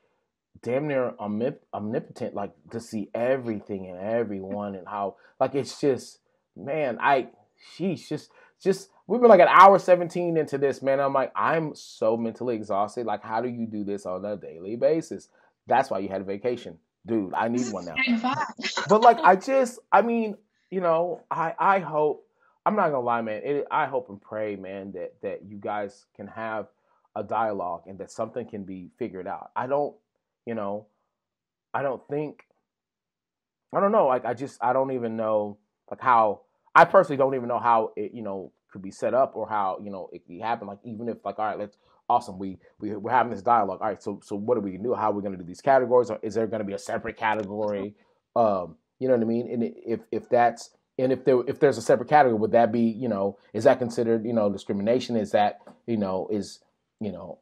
damn near omnip- omnipotent like to see everything and everyone and how like it's just man i she's just just we've been like an hour 17 into this, man. I'm like, I'm so mentally exhausted. Like, how do you do this on a daily basis? That's why you had a vacation. Dude, I need one now. but like I just I mean, you know, I I hope I'm not gonna lie, man. It, I hope and pray, man, that that you guys can have a dialogue and that something can be figured out. I don't, you know, I don't think I don't know. Like I just I don't even know like how I personally don't even know how it you know could be set up or how you know it could happen. Like even if like all right, let's awesome. We, we we're having this dialogue. All right, so so what are we gonna do? How are we gonna do these categories? Or is there gonna be a separate category? Um, you know what I mean? And if if that's and if there if there's a separate category, would that be you know is that considered you know discrimination? Is that you know is you know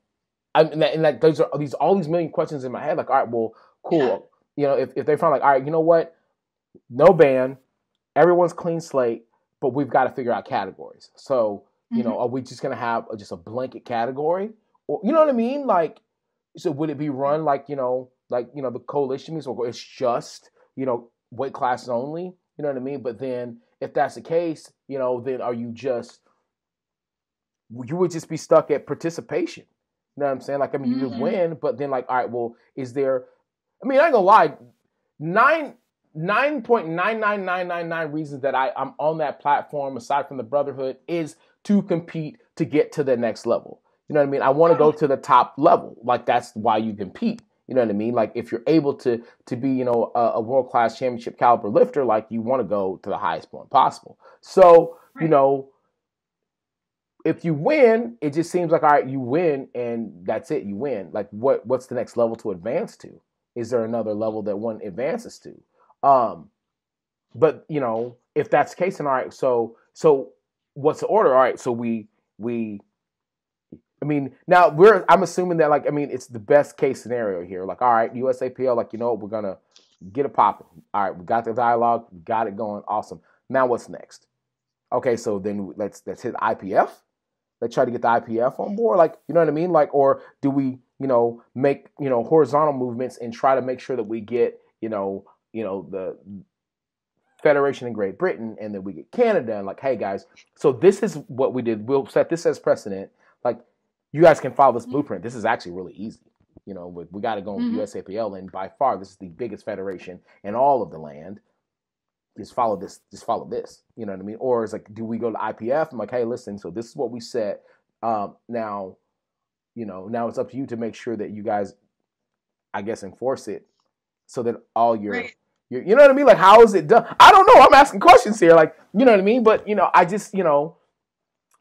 I mean, and like those are these all these million questions in my head. Like all right, well, cool. Yeah. You know, if if they find like all right, you know what, no ban, everyone's clean slate, but we've got to figure out categories. So you know, mm-hmm. are we just gonna have a, just a blanket category, or you know what I mean? Like, so would it be run like you know, like you know, the coalition means, or it's just you know weight classes only? You know what I mean? But then if that's the case, you know, then are you just you would just be stuck at participation? You know what I'm saying? Like, I mean, mm-hmm. you would win, but then like, all right, well, is there? I mean, I ain't gonna lie, nine nine point nine nine nine nine nine reasons that I I'm on that platform aside from the brotherhood is to compete to get to the next level. You know what I mean? I want to go to the top level. Like that's why you compete. You know what I mean? Like if you're able to to be, you know, a, a world class championship caliber lifter, like you want to go to the highest point possible. So, right. you know, if you win, it just seems like all right, you win and that's it, you win. Like what what's the next level to advance to? Is there another level that one advances to? Um but you know, if that's the case, then all right, so so what's the order? All right, so we we I mean, now we're I'm assuming that like I mean it's the best case scenario here. Like, all right, USAPL, like you know, we're gonna get it popping. All right, we got the dialogue, we got it going, awesome. Now what's next? Okay, so then let's let's hit IPF. Let's try to get the IPF on board. Like, you know what I mean? Like, or do we, you know, make you know horizontal movements and try to make sure that we get, you know, you know the federation in Great Britain, and then we get Canada, and like, hey guys, so this is what we did. We'll set this as precedent. Like, you guys can follow this mm-hmm. blueprint. This is actually really easy. You know, we, we got to go mm-hmm. USAPL, and by far, this is the biggest federation in all of the land. Just follow this. Just follow this. You know what I mean? Or it's like, do we go to IPF? I'm like, hey, listen. So this is what we set. Um, now, you know, now it's up to you to make sure that you guys, I guess, enforce it, so that all your right you, you know what I mean? Like, how is it done? I don't know. I'm asking questions here. Like, you know what I mean? But, you know, I just, you know,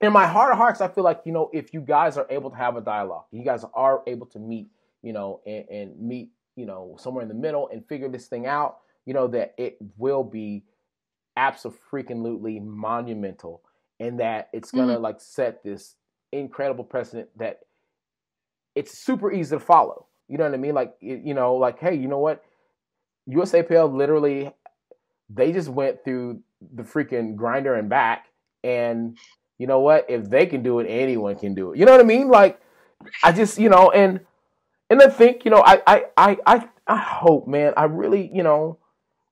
in my heart of hearts, I feel like, you know, if you guys are able to have a dialogue, you guys are able to meet, you know, and, and meet, you know, somewhere in the middle and figure this thing out, you know, that it will be absolutely monumental and that it's going to mm-hmm. like set this incredible precedent that it's super easy to follow. You know what I mean? Like, you know, like, hey, you know what? USAPL literally they just went through the freaking grinder and back and you know what? If they can do it anyone can do it. You know what i mean? Like i just you know and and i think you know i i i i, I hope man i really you know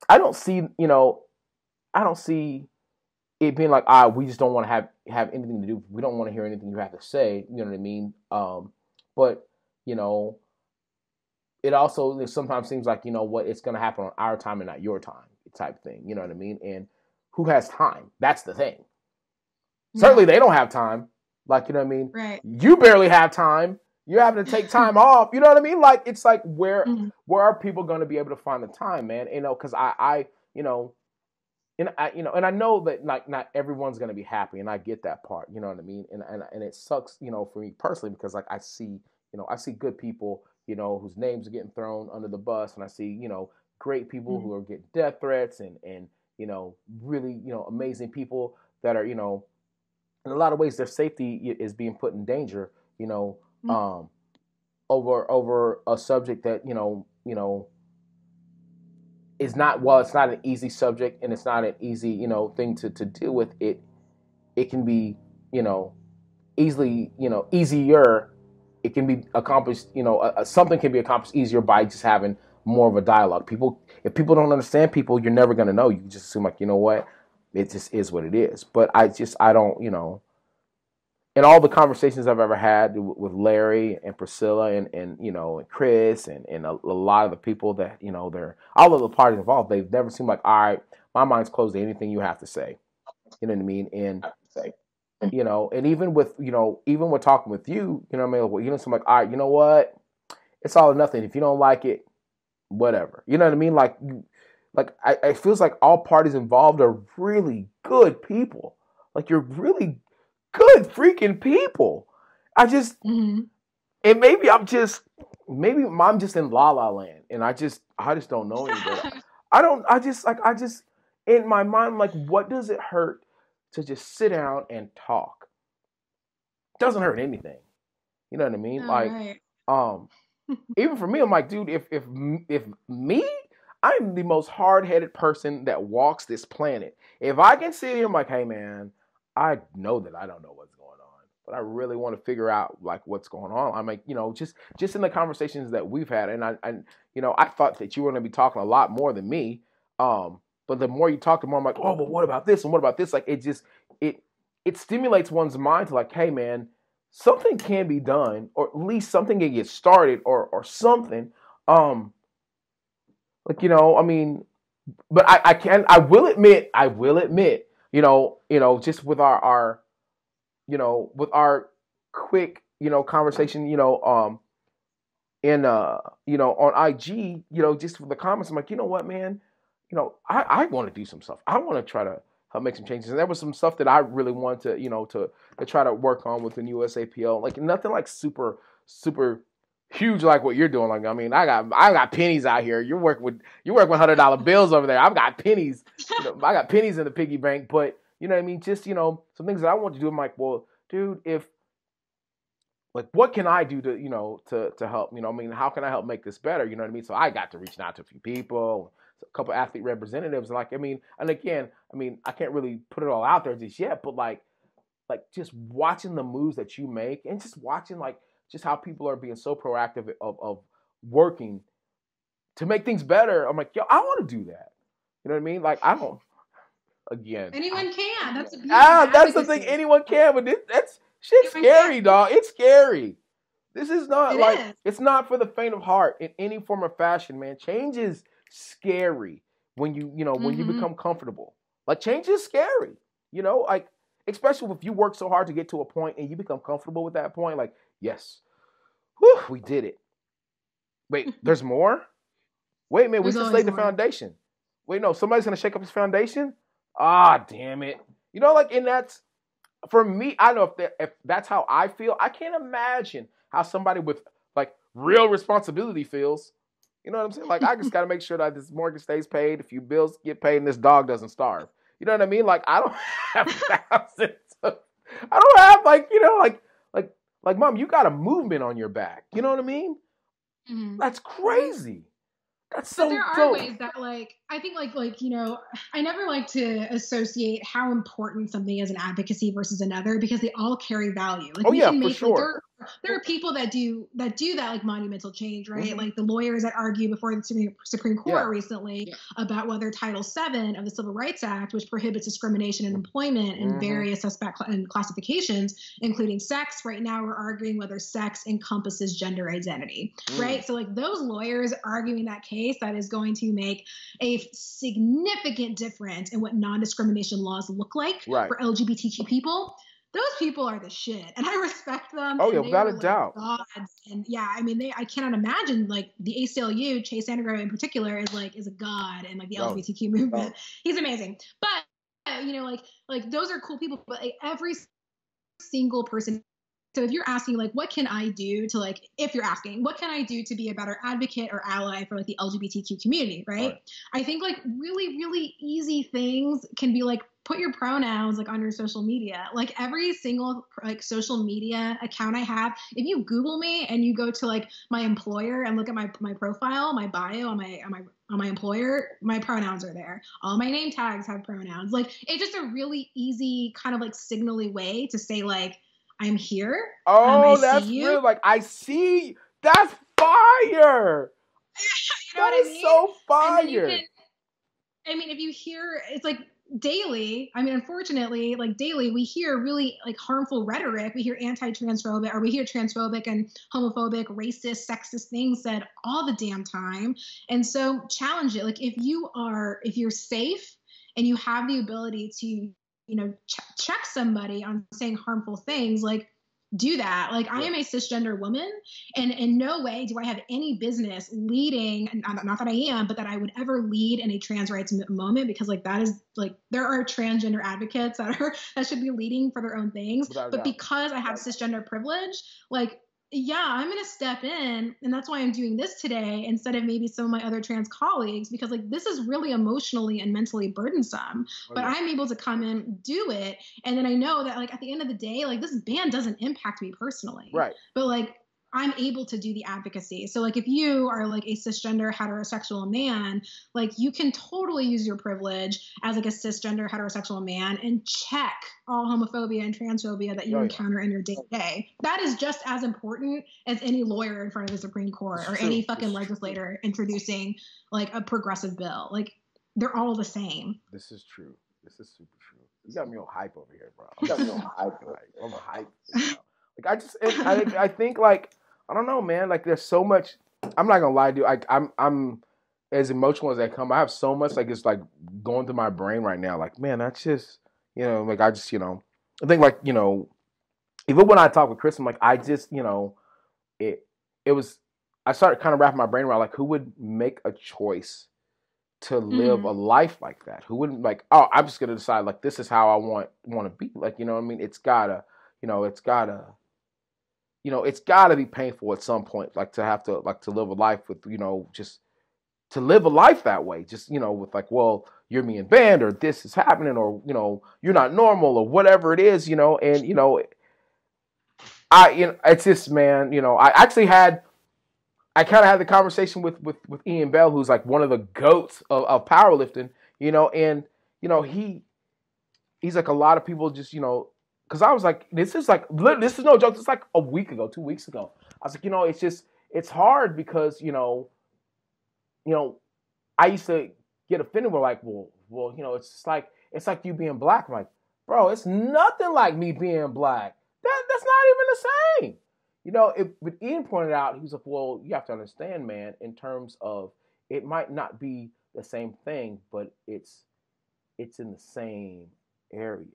i don't see you know i don't see it being like ah we just don't want to have have anything to do we don't want to hear anything you have to say you know what i mean? Um but you know it also sometimes seems like you know what it's going to happen on our time and not your time type thing you know what i mean? And who has time? That's the thing. Certainly they don't have time. Like you know what i mean? Right. You barely have time. You're having to take time off. You know what i mean? Like it's like where mm-hmm. where are people going to be able to find the time man? You know because i i you know and I, you know, and I know that like not everyone's gonna be happy, and I get that part, you know what I mean, and and and it sucks, you know, for me personally because like I see, you know, I see good people you know, whose names are getting thrown under the bus, and I see, you know, great people mm-hmm. who are getting death threats and and you know, really, you know, amazing people that are, you know, in a lot of ways their safety is being put in danger, you know, mm-hmm. um, over over a subject that, you know, you know, is not well, it's not an easy subject and it's not an easy, you know, thing to, to deal with. It it can be, you know, easily, you know, easier it can be accomplished, you know, uh, something can be accomplished easier by just having more of a dialogue. People, if people don't understand people, you're never going to know. You just assume like, you know what, it just is what it is. But I just I don't you know. In all the conversations I've ever had with Larry and Priscilla and, and you know and Chris and, and a, a lot of the people that you know they're all of the parties involved, they've never seemed like all right, my mind's closed to anything you have to say. You know what I mean? And you know, and even with you know, even with talking with you, you know what I mean? You know, some like, all right, you know what? It's all or nothing. If you don't like it, whatever. You know what I mean? Like, like I, it feels like all parties involved are really good people. Like you're really good freaking people. I just, mm-hmm. and maybe I'm just, maybe I'm just in La La Land, and I just, I just don't know anybody. I don't. I just like. I just in my mind, like, what does it hurt to just sit down and talk? Doesn't hurt anything. You know what I mean? All like, right. um, even for me, I'm like, dude, if if if me, I'm the most hard headed person that walks this planet. If I can sit here, I'm like, hey man, I know that I don't know what's going on, but I really want to figure out like what's going on. I'm like, you know, just just in the conversations that we've had, and I, and you know, I thought that you were going to be talking a lot more than me. Um, but the more you talk, the more I'm like, oh, but what about this and what about this? Like, it just it it stimulates one's mind to like, hey man, something can be done, or at least something can get started, or or something. Um, like you know, I mean, but I I can I will admit I will admit, you know, you know, just with our our, you know, with our quick you know conversation, you know, um, in uh, you know, on IG, you know, just for the comments, I'm like, you know what, man, you know, I I want to do some stuff. I want to try to help make some changes. And there was some stuff that I really wanted to, you know, to to try to work on with the new USAPL. Like nothing like super super huge like what you're doing. Like I mean, I got I got pennies out here. You're working with you work with hundred dollar bills over there. I've got pennies. You know, I got pennies in the piggy bank. But you know what I mean? Just you know some things that I want to do. I'm like, well, dude, if like what can I do to you know to to help? You know, I mean, how can I help make this better? You know what I mean? So I got to reach out to a few people a couple athlete representatives. Like, I mean, and again, I mean, I can't really put it all out there just yet, but like, like just watching the moves that you make and just watching like just how people are being so proactive of, of working to make things better. I'm like, yo, I want to do that. You know what I mean? Like, I don't. Again, anyone can. That's a ah, that's the thing. Anyone can, but this, that's shit's scary, dog. It's scary. This is not it like is. it's not for the faint of heart in any form or fashion, man. Change is scary when you you know when mm-hmm. you become comfortable. Like change is scary. You know, like especially if you work so hard to get to a point and you become comfortable with that point. Like yes, whew, we did it. Wait, there's more. Wait man, we just laid the foundation. Wait, no, somebody's gonna shake up his foundation. Ah, damn it. You know, like, and that's for me. I don't know if that, if that's how I feel. I can't imagine how somebody with like real responsibility feels. You know what I'm saying? Like I just got to make sure that this mortgage stays paid, a few bills get paid, and this dog doesn't starve. You know what I mean? Like I don't have thousands. Of, I don't have like you know like like mom, you got a movement on your back. You know what I mean? Mm-hmm. That's crazy. That's so. But there dope. ways that, like, I think, like, like you know, I never like to associate how important something is an advocacy versus another because they all carry value. Like, oh yeah, for sure. Like, there, there are people that do that do that like monumental change, right? Mm-hmm. Like the lawyers that argue before the Supreme Court yeah. recently yeah. about whether Title VII of the Civil Rights Act, which prohibits discrimination in employment in mm-hmm. various suspect cl- classifications, including sex. Right now, we're arguing whether sex encompasses gender identity, mm. right? So like those lawyers arguing that case that is going to make a significant difference in what non-discrimination laws look like right. for LGBTQ people those people are the shit and i respect them oh yeah without a like doubt gods and yeah i mean they i cannot imagine like the aclu Chase Strangio in particular is like is a god and like the oh. lgbtq movement oh. he's amazing but you know like like those are cool people but like, every single person so if you're asking like what can i do to like if you're asking what can i do to be a better advocate or ally for like the lgbtq community right, right. i think like really really easy things can be like put your pronouns like on your social media. Like every single like social media account i have if you google me and you go to like my employer and look at my my profile my bio on my on my on my employer my pronouns are there. All my name tags have pronouns. Like it's just a really easy kind of like signally way to say like i'm here. Oh um, that's real like i see that's fire. You know that is mean? so fire. can, I mean, if you hear, it's like daily i mean unfortunately like daily we hear really like harmful rhetoric. We hear anti-transphobic or we hear transphobic and homophobic racist sexist things said all the damn time. And so challenge it. Like if you are if you're safe and you have the ability to you know ch- check somebody on saying harmful things like do that. Like I am a cisgender woman, and in no way do I have any business leading. Not, not that I am, but that I would ever lead in a trans rights moment because like that is like there are transgender advocates that are that should be leading for their own things. Without but because I have cisgender privilege, like yeah, I'm going to step in. And that's why I'm doing this today instead of maybe some of my other trans colleagues, because like this is really emotionally and mentally burdensome. Oh, but I'm able to come in, do it. And then I know that like at the end of the day, like this ban doesn't impact me personally. Right. But like I'm able to do the advocacy. So like if you are like a cisgender heterosexual man, like you can totally use your privilege as like a cisgender heterosexual man and check all homophobia and transphobia that you oh, encounter yeah. in your day to day. That is just as important as any lawyer in front of the Supreme Court or any fucking legislator introducing like a progressive bill. Like they're all the same. This is true. This is super true. You got me on hype over here, bro. You got me on hype. Like, I'm a hype. Like I just, I, I think like I don't know, man. Like there's so much. I'm not gonna lie, dude. I, I'm I'm as emotional as I come. I have so much like it's like going through my brain right now. Like man, that's just you know like I just you know I think like you know even when I talk with Chris, I'm like I just you know it it was I started kind of wrapping my brain around like who would make a choice to live mm-hmm. a life like that? Who wouldn't like oh I'm just gonna decide like this is how I want want to be like you know what I mean? It's gotta you know it's gotta you know, it's got to be painful at some point, like to have to like to live a life with, you know, just to live a life that way, just you know, with like, well, you're being banned or this is happening or you know, you're not normal or whatever it is, you know, and you know, I you know, it's just man, you know, I actually had. I kind of had the conversation with, with with Ian Bell, who's like one of the goats of, of powerlifting, you know, and you know he he's like a lot of people just you know because I was like, this is like, this is no joke. This is like a week ago, two weeks ago. I was like, you know, it's just, it's hard because you know, you know, I used to get offended with like, well, well, you know, it's like, it's like you being black. I'm like, bro, it's nothing like me being black. That that's not even the same. You know, it, but Ian pointed out, he was like, well, you have to understand, man, in terms of it might not be the same thing, but it's it's in the same area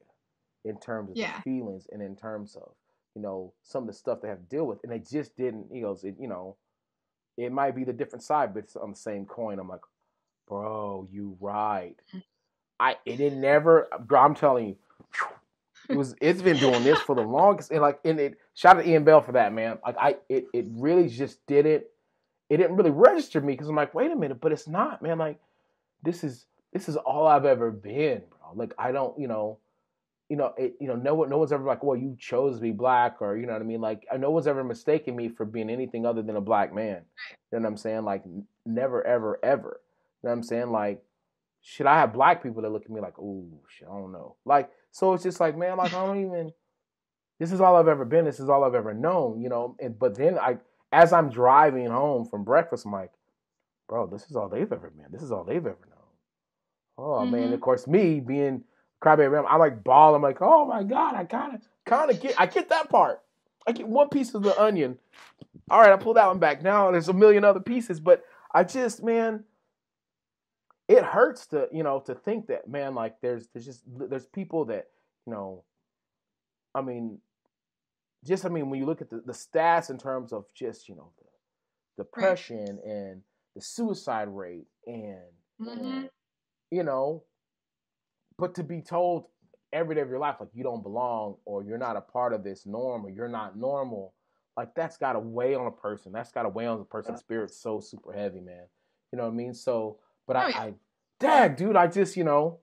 in terms of yeah. the feelings and in terms of you know some of the stuff they have to deal with, and they just didn't. He goes, it, you know, it might be the different side, but it's on the same coin. I'm like, bro, you right. I it, it never. Bro, I'm telling you, it was. It's been doing this for the longest, and like, and it. Shout out to Ian Bell for that, man. Like, I it it really just didn't. It didn't really register me because I'm like, wait a minute, but it's not, man. Like, this is this is all I've ever been, bro. Like, I don't, you know you know, it, you know, no one, no one's ever like, well, you chose to be black, or you know what I mean. Like, no one's ever mistaken me for being anything other than a black man. You know what I'm saying? Like, never, ever, ever. You know what I'm saying? Like, should I have black people that look at me like, oh, shit, I don't know. Like, so it's just like, man, like I don't even. This is all I've ever been. This is all I've ever known. You know, and but then I, as I'm driving home from breakfast, I'm like, bro, this is all they've ever been. This is all they've ever known. Oh mm-hmm. man, of course, me being Crybaby I'm like ball. I'm like, oh my god, I kind of kind of get I get that part. I get one piece of the onion. All right, I pull that one back. Now there's a million other pieces, but I just man, it hurts to you know to think that man like there's there's just there's people that you know, I mean, just I mean when you look at the, the stats in terms of just you know the depression right. and the suicide rate and, mm-hmm. and you know but to be told every day of your life, like you don't belong or you're not a part of this norm or you're not normal, like that's got to weigh on a person. That's got to weigh on the person's spirit so super heavy, man. You know what I mean? So, but I, I, dad, dude, I just, you know,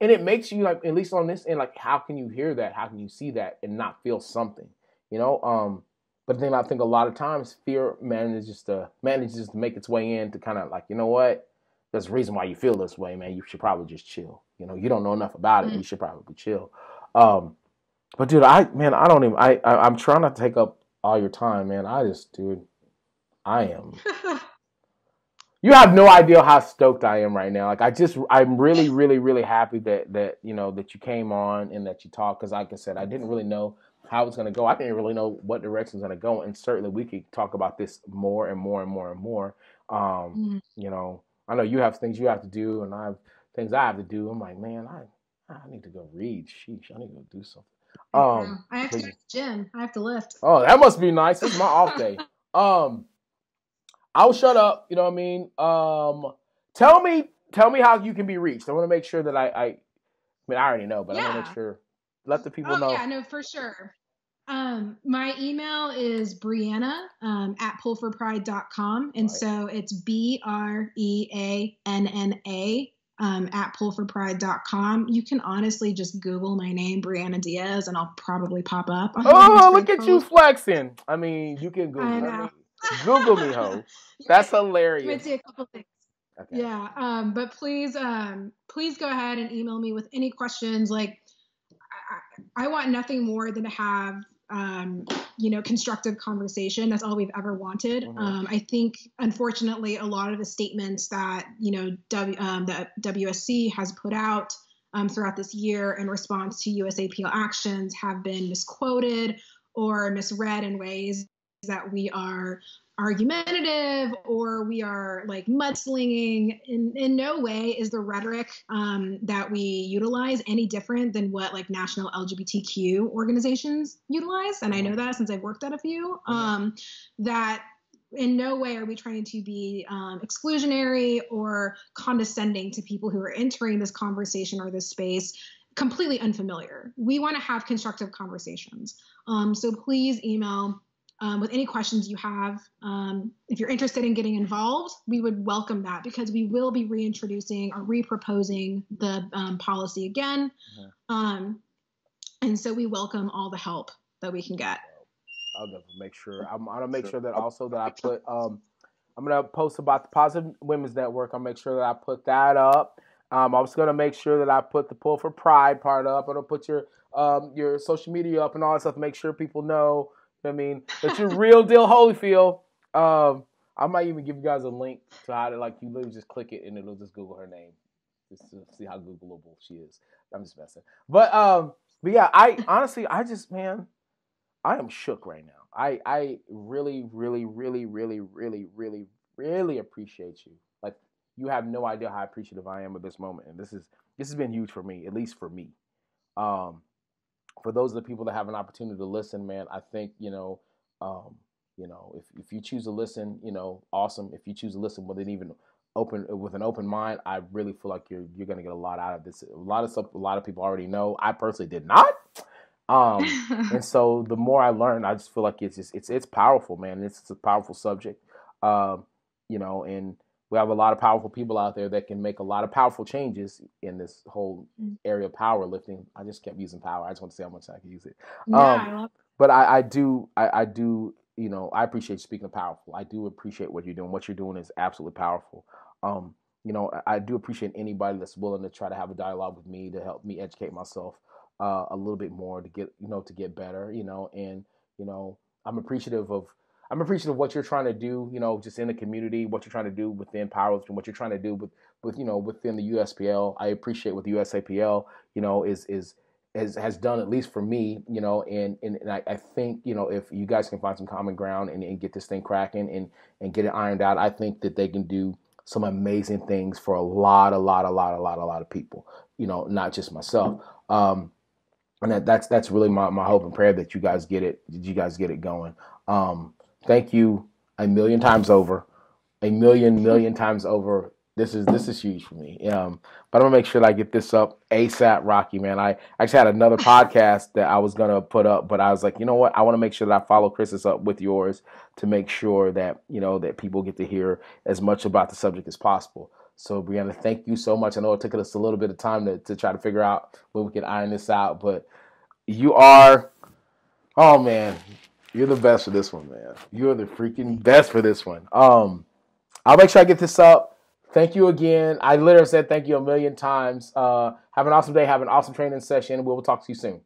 and it makes you like, at least on this end, like, how can you hear that? How can you see that and not feel something? You know, um, but then I think a lot of times fear manages to manages to make its way in to kind of like, you know what? There's a reason why you feel this way, man. You should probably just chill. You know, you don't know enough about it. Mm-hmm. You should probably chill. Um, but dude, I man, I don't even. I, I I'm trying not to take up all your time, man. I just, dude, I am. you have no idea how stoked I am right now. Like I just, I'm really, really, really happy that that you know that you came on and that you talked. Because like I said, I didn't really know how it's going to go. I didn't really know what direction it's going to go, and certainly we could talk about this more and more and more and more. Um, mm-hmm. You know, I know you have things you have to do, and I have things I have to do. I'm like, man, I I need to go read. Sheesh, I need to go do something. Um, I have to go to the gym. I have to lift. Oh, that must be nice. It's my off day. Um, I'll shut up. You know what I mean? Um, tell me, tell me how you can be reached. I want to make sure that I, I, I mean, I already know, but yeah. I want to make sure let the people oh, know. Yeah, no, for sure. Um, my email is Breanna um, at pullforpride.com. And right. so it's B R E A N N A um, at pullforpride.com. You can honestly just Google my name, Breanna Diaz, and I'll probably pop up. Oh, look at you flexing. I mean, you can Google me. Google me, ho. That's hilarious. a couple things. Okay. Yeah, um, but please, um, please go ahead and email me with any questions. Like, I, I want nothing more than to have um, you know, constructive conversation. That's all we've ever wanted. Mm-hmm. Um, I think, unfortunately, a lot of the statements that you know w, um, that WSC has put out um, throughout this year in response to USAPL actions have been misquoted or misread in ways that we are argumentative or we are like mudslinging. In, in no way is the rhetoric um, that we utilize any different than what like national LGBTQ organizations utilize. And I know that since I've worked at a few. Um, that in no way are we trying to be um, exclusionary or condescending to people who are entering this conversation or this space completely unfamiliar. We want to have constructive conversations. Um, so please email um, with any questions you have. Um, if you're interested in getting involved, we would welcome that because we will be reintroducing or reproposing the um, policy again. Mm-hmm. Um, and so we welcome all the help that we can get. I'll definitely make sure. I'm, I'm gonna make sure that also that I put. Um, I'm gonna post about the Positive Women's Network. I'll make sure that I put that up. Um, I was gonna make sure that I put the pull for pride part up. I'm gonna put your um, your social media up and all that stuff. Make sure people know I mean, it's your real deal Holyfield. Um, I might even give you guys a link to how to like you literally just click it and it'll just Google her name, just to see how Googleable she is. I'm just messing, but um, but yeah, I honestly, I just man, I am shook right now. I I really, really, really, really, really, really, really appreciate you. Like you have no idea how appreciative I am at this moment, and this is this has been huge for me, at least for me. Um, for those of the people that have an opportunity to listen, man, I think you know, um, you know, if if you choose to listen, you know, awesome. If you choose to listen with an even open with an open mind, I really feel like you're you're gonna get a lot out of this. A lot of stuff, a lot of people already know. I personally did not. Um, and so the more I learn, I just feel like it's just it's it's powerful, man. It's, it's a powerful subject. Um, you know, and we have a lot of powerful people out there that can make a lot of powerful changes in this whole mm. area of powerlifting. I just kept using power. I just want to see how much I can use it. Yeah, um, I but I, I do, I, I, do, you know, I appreciate speaking of powerful. I do appreciate what you're doing. What you're doing is absolutely powerful. Um, you know, I, I do appreciate anybody that's willing to try to have a dialogue with me to help me educate myself uh, a little bit more to get, you know, to get better. You know, and you know, I'm appreciative of I'm appreciative of what you're trying to do, you know, just in the community, what you're trying to do within powerlifting, what you're trying to do with, with you know, within the USPL. I appreciate what the USAPL, you know, is is has has done at least for me, you know, and and, and I, I, think you know if you guys can find some common ground and, and get this thing cracking and and get it ironed out, I think that they can do some amazing things for a lot, a lot, a lot, a lot, a lot of people. You know, not just myself. Um, and that, that's that's really my, my hope and prayer that you guys get it, you guys get it going. Um, thank you a million times over, a million million times over. This is this is huge for me. Um, but I'm gonna make sure that I get this up ASAP, Rocky man. I actually had another podcast that I was gonna put up, but I was like, you know what? I want to make sure that I follow Chris's up with yours to make sure that you know that people get to hear as much about the subject as possible. So Breanna, thank you so much. I know it took us a little bit of time to, to try to figure out when we can iron this out, but you are oh man, you're the best for this one, man. You're the freaking best for this one. Um, I'll make sure I get this up. Thank you again. I literally said thank you a million times. Uh, have an awesome day. Have an awesome training session. We will talk to you soon.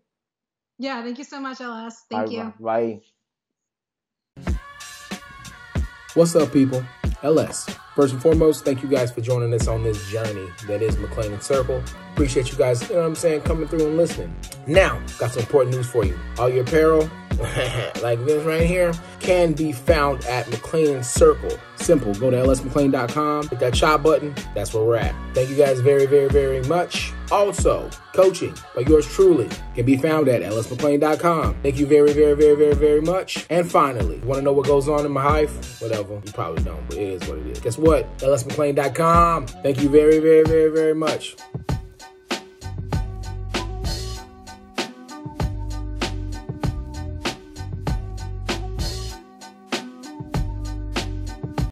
Yeah, thank you so much, LS. Thank you. Bye. What's up, people? LS. First and foremost, thank you guys for joining us on this journey that is McClain and Circle. Appreciate you guys, you know what I'm saying, coming through and listening. Now, got some important news for you. All your apparel, like this right here, can be found at McClain Circle. Simple. Go to lsmcclain.com, hit that shop button. That's where we're at. Thank you guys very, very, very much. Also, coaching by yours truly can be found at lsmcclain.com. Thank you very, very, very, very, very much. And finally, want to know what goes on in my life? Whatever. You probably don't, but it is what it is. Guess what? lsmcclain.com. Thank you very, very, very, very much.